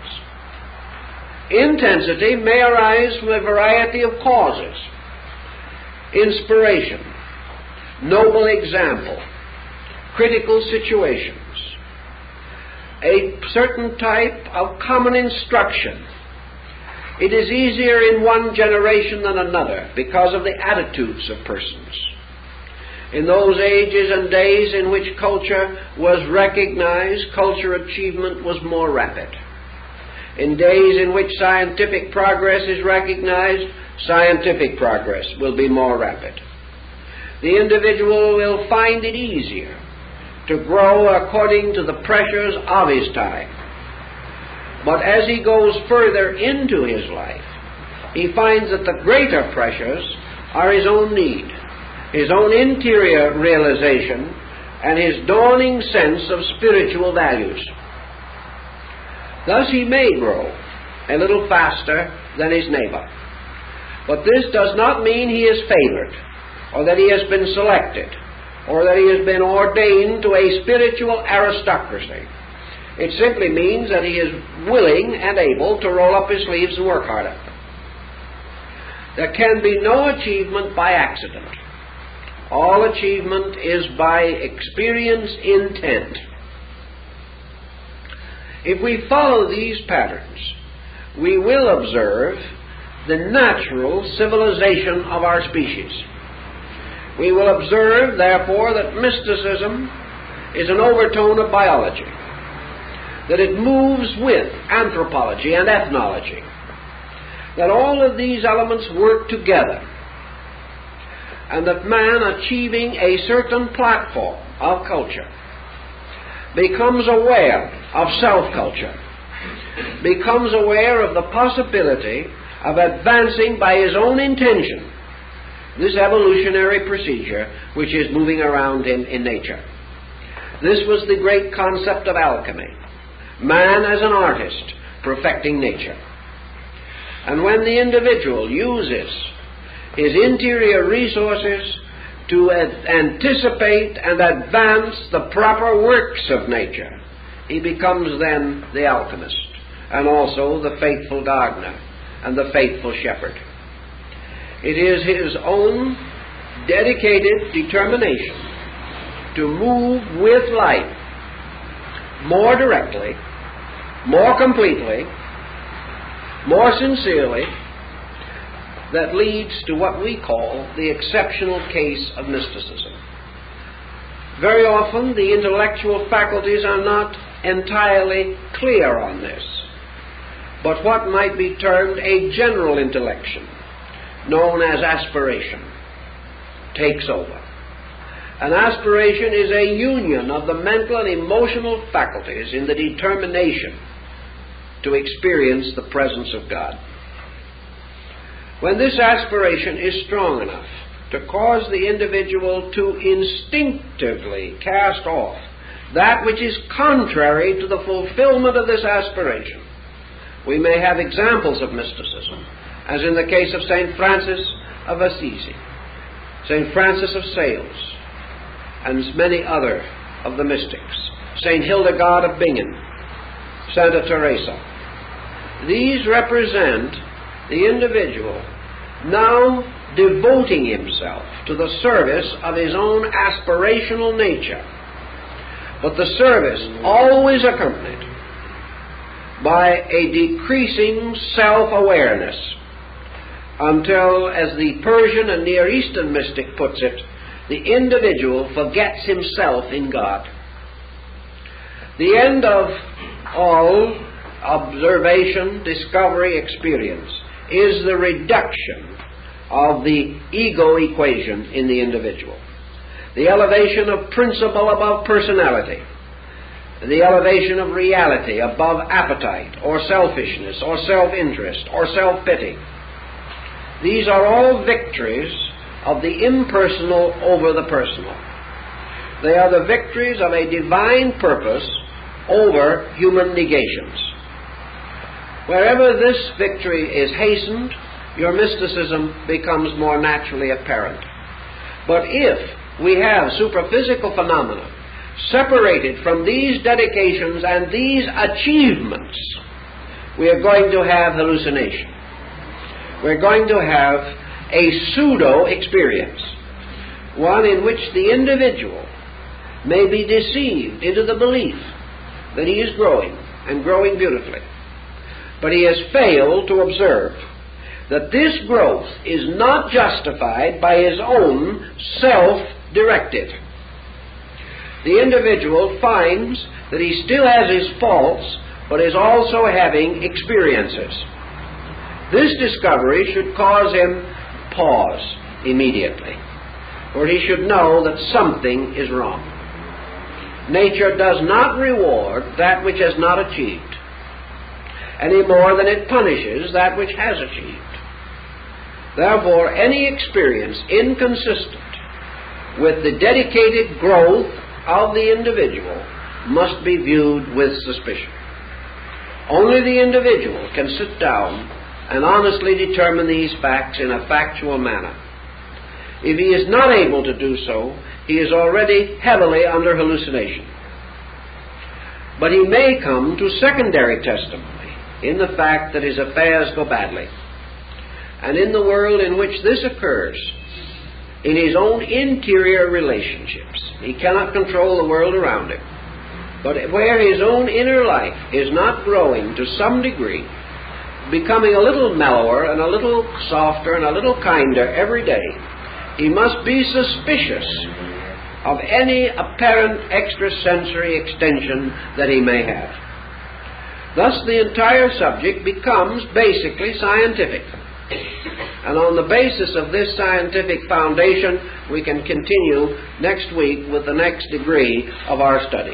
S1: Intensity may arise from a variety of causes inspiration, noble example, critical situations, a certain type of common instruction it is easier in one generation than another because of the attitudes of persons. In those ages and days in which culture was recognized, culture achievement was more rapid. In days in which scientific progress is recognized, scientific progress will be more rapid. The individual will find it easier to grow according to the pressures of his time but as he goes further into his life, he finds that the greater pressures are his own need, his own interior realization, and his dawning sense of spiritual values. Thus he may grow a little faster than his neighbor. But this does not mean he is favored, or that he has been selected, or that he has been ordained to a spiritual aristocracy. It simply means that he is willing and able to roll up his sleeves and work harder. There can be no achievement by accident. All achievement is by experience intent. If we follow these patterns, we will observe the natural civilization of our species. We will observe, therefore, that mysticism is an overtone of biology that it moves with anthropology and ethnology, that all of these elements work together, and that man achieving a certain platform of culture becomes aware of self culture, becomes aware of the possibility of advancing by his own intention this evolutionary procedure which is moving around him in nature. This was the great concept of alchemy man as an artist perfecting nature. And when the individual uses his interior resources to anticipate and advance the proper works of nature, he becomes then the alchemist and also the faithful gardener and the faithful shepherd. It is his own dedicated determination to move with life more directly more completely, more sincerely, that leads to what we call the exceptional case of mysticism. Very often, the intellectual faculties are not entirely clear on this, but what might be termed a general intellection, known as aspiration, takes over. An aspiration is a union of the mental and emotional faculties in the determination to experience the presence of God. When this aspiration is strong enough to cause the individual to instinctively cast off that which is contrary to the fulfillment of this aspiration, we may have examples of mysticism, as in the case of St. Francis of Assisi, St. Francis of Sales, and many other of the mystics, St. Hildegard of Bingen, Santa Teresa. These represent the individual now devoting himself to the service of his own aspirational nature, but the service always accompanied by a decreasing self awareness until, as the Persian and Near Eastern mystic puts it, the individual forgets himself in God. The end of all observation, discovery, experience is the reduction of the ego equation in the individual. The elevation of principle above personality. The elevation of reality above appetite or selfishness or self interest or self pity. These are all victories of the impersonal over the personal. They are the victories of a divine purpose over human negations. Wherever this victory is hastened, your mysticism becomes more naturally apparent. But if we have superphysical phenomena separated from these dedications and these achievements, we are going to have hallucination. We're going to have a pseudo experience, one in which the individual may be deceived into the belief that he is growing and growing beautifully. But he has failed to observe that this growth is not justified by his own self directive. The individual finds that he still has his faults, but is also having experiences. This discovery should cause him pause immediately, for he should know that something is wrong. Nature does not reward that which has not achieved, any more than it punishes that which has achieved. Therefore, any experience inconsistent with the dedicated growth of the individual must be viewed with suspicion. Only the individual can sit down and honestly determine these facts in a factual manner. If he is not able to do so, he is already heavily under hallucination. But he may come to secondary testimony in the fact that his affairs go badly and in the world in which this occurs, in his own interior relationships. He cannot control the world around him. But where his own inner life is not growing to some degree, becoming a little mellower and a little softer and a little kinder every day, he must be suspicious of any apparent extrasensory extension that he may have. Thus, the entire subject becomes basically scientific. And on the basis of this scientific foundation, we can continue next week with the next degree of our study.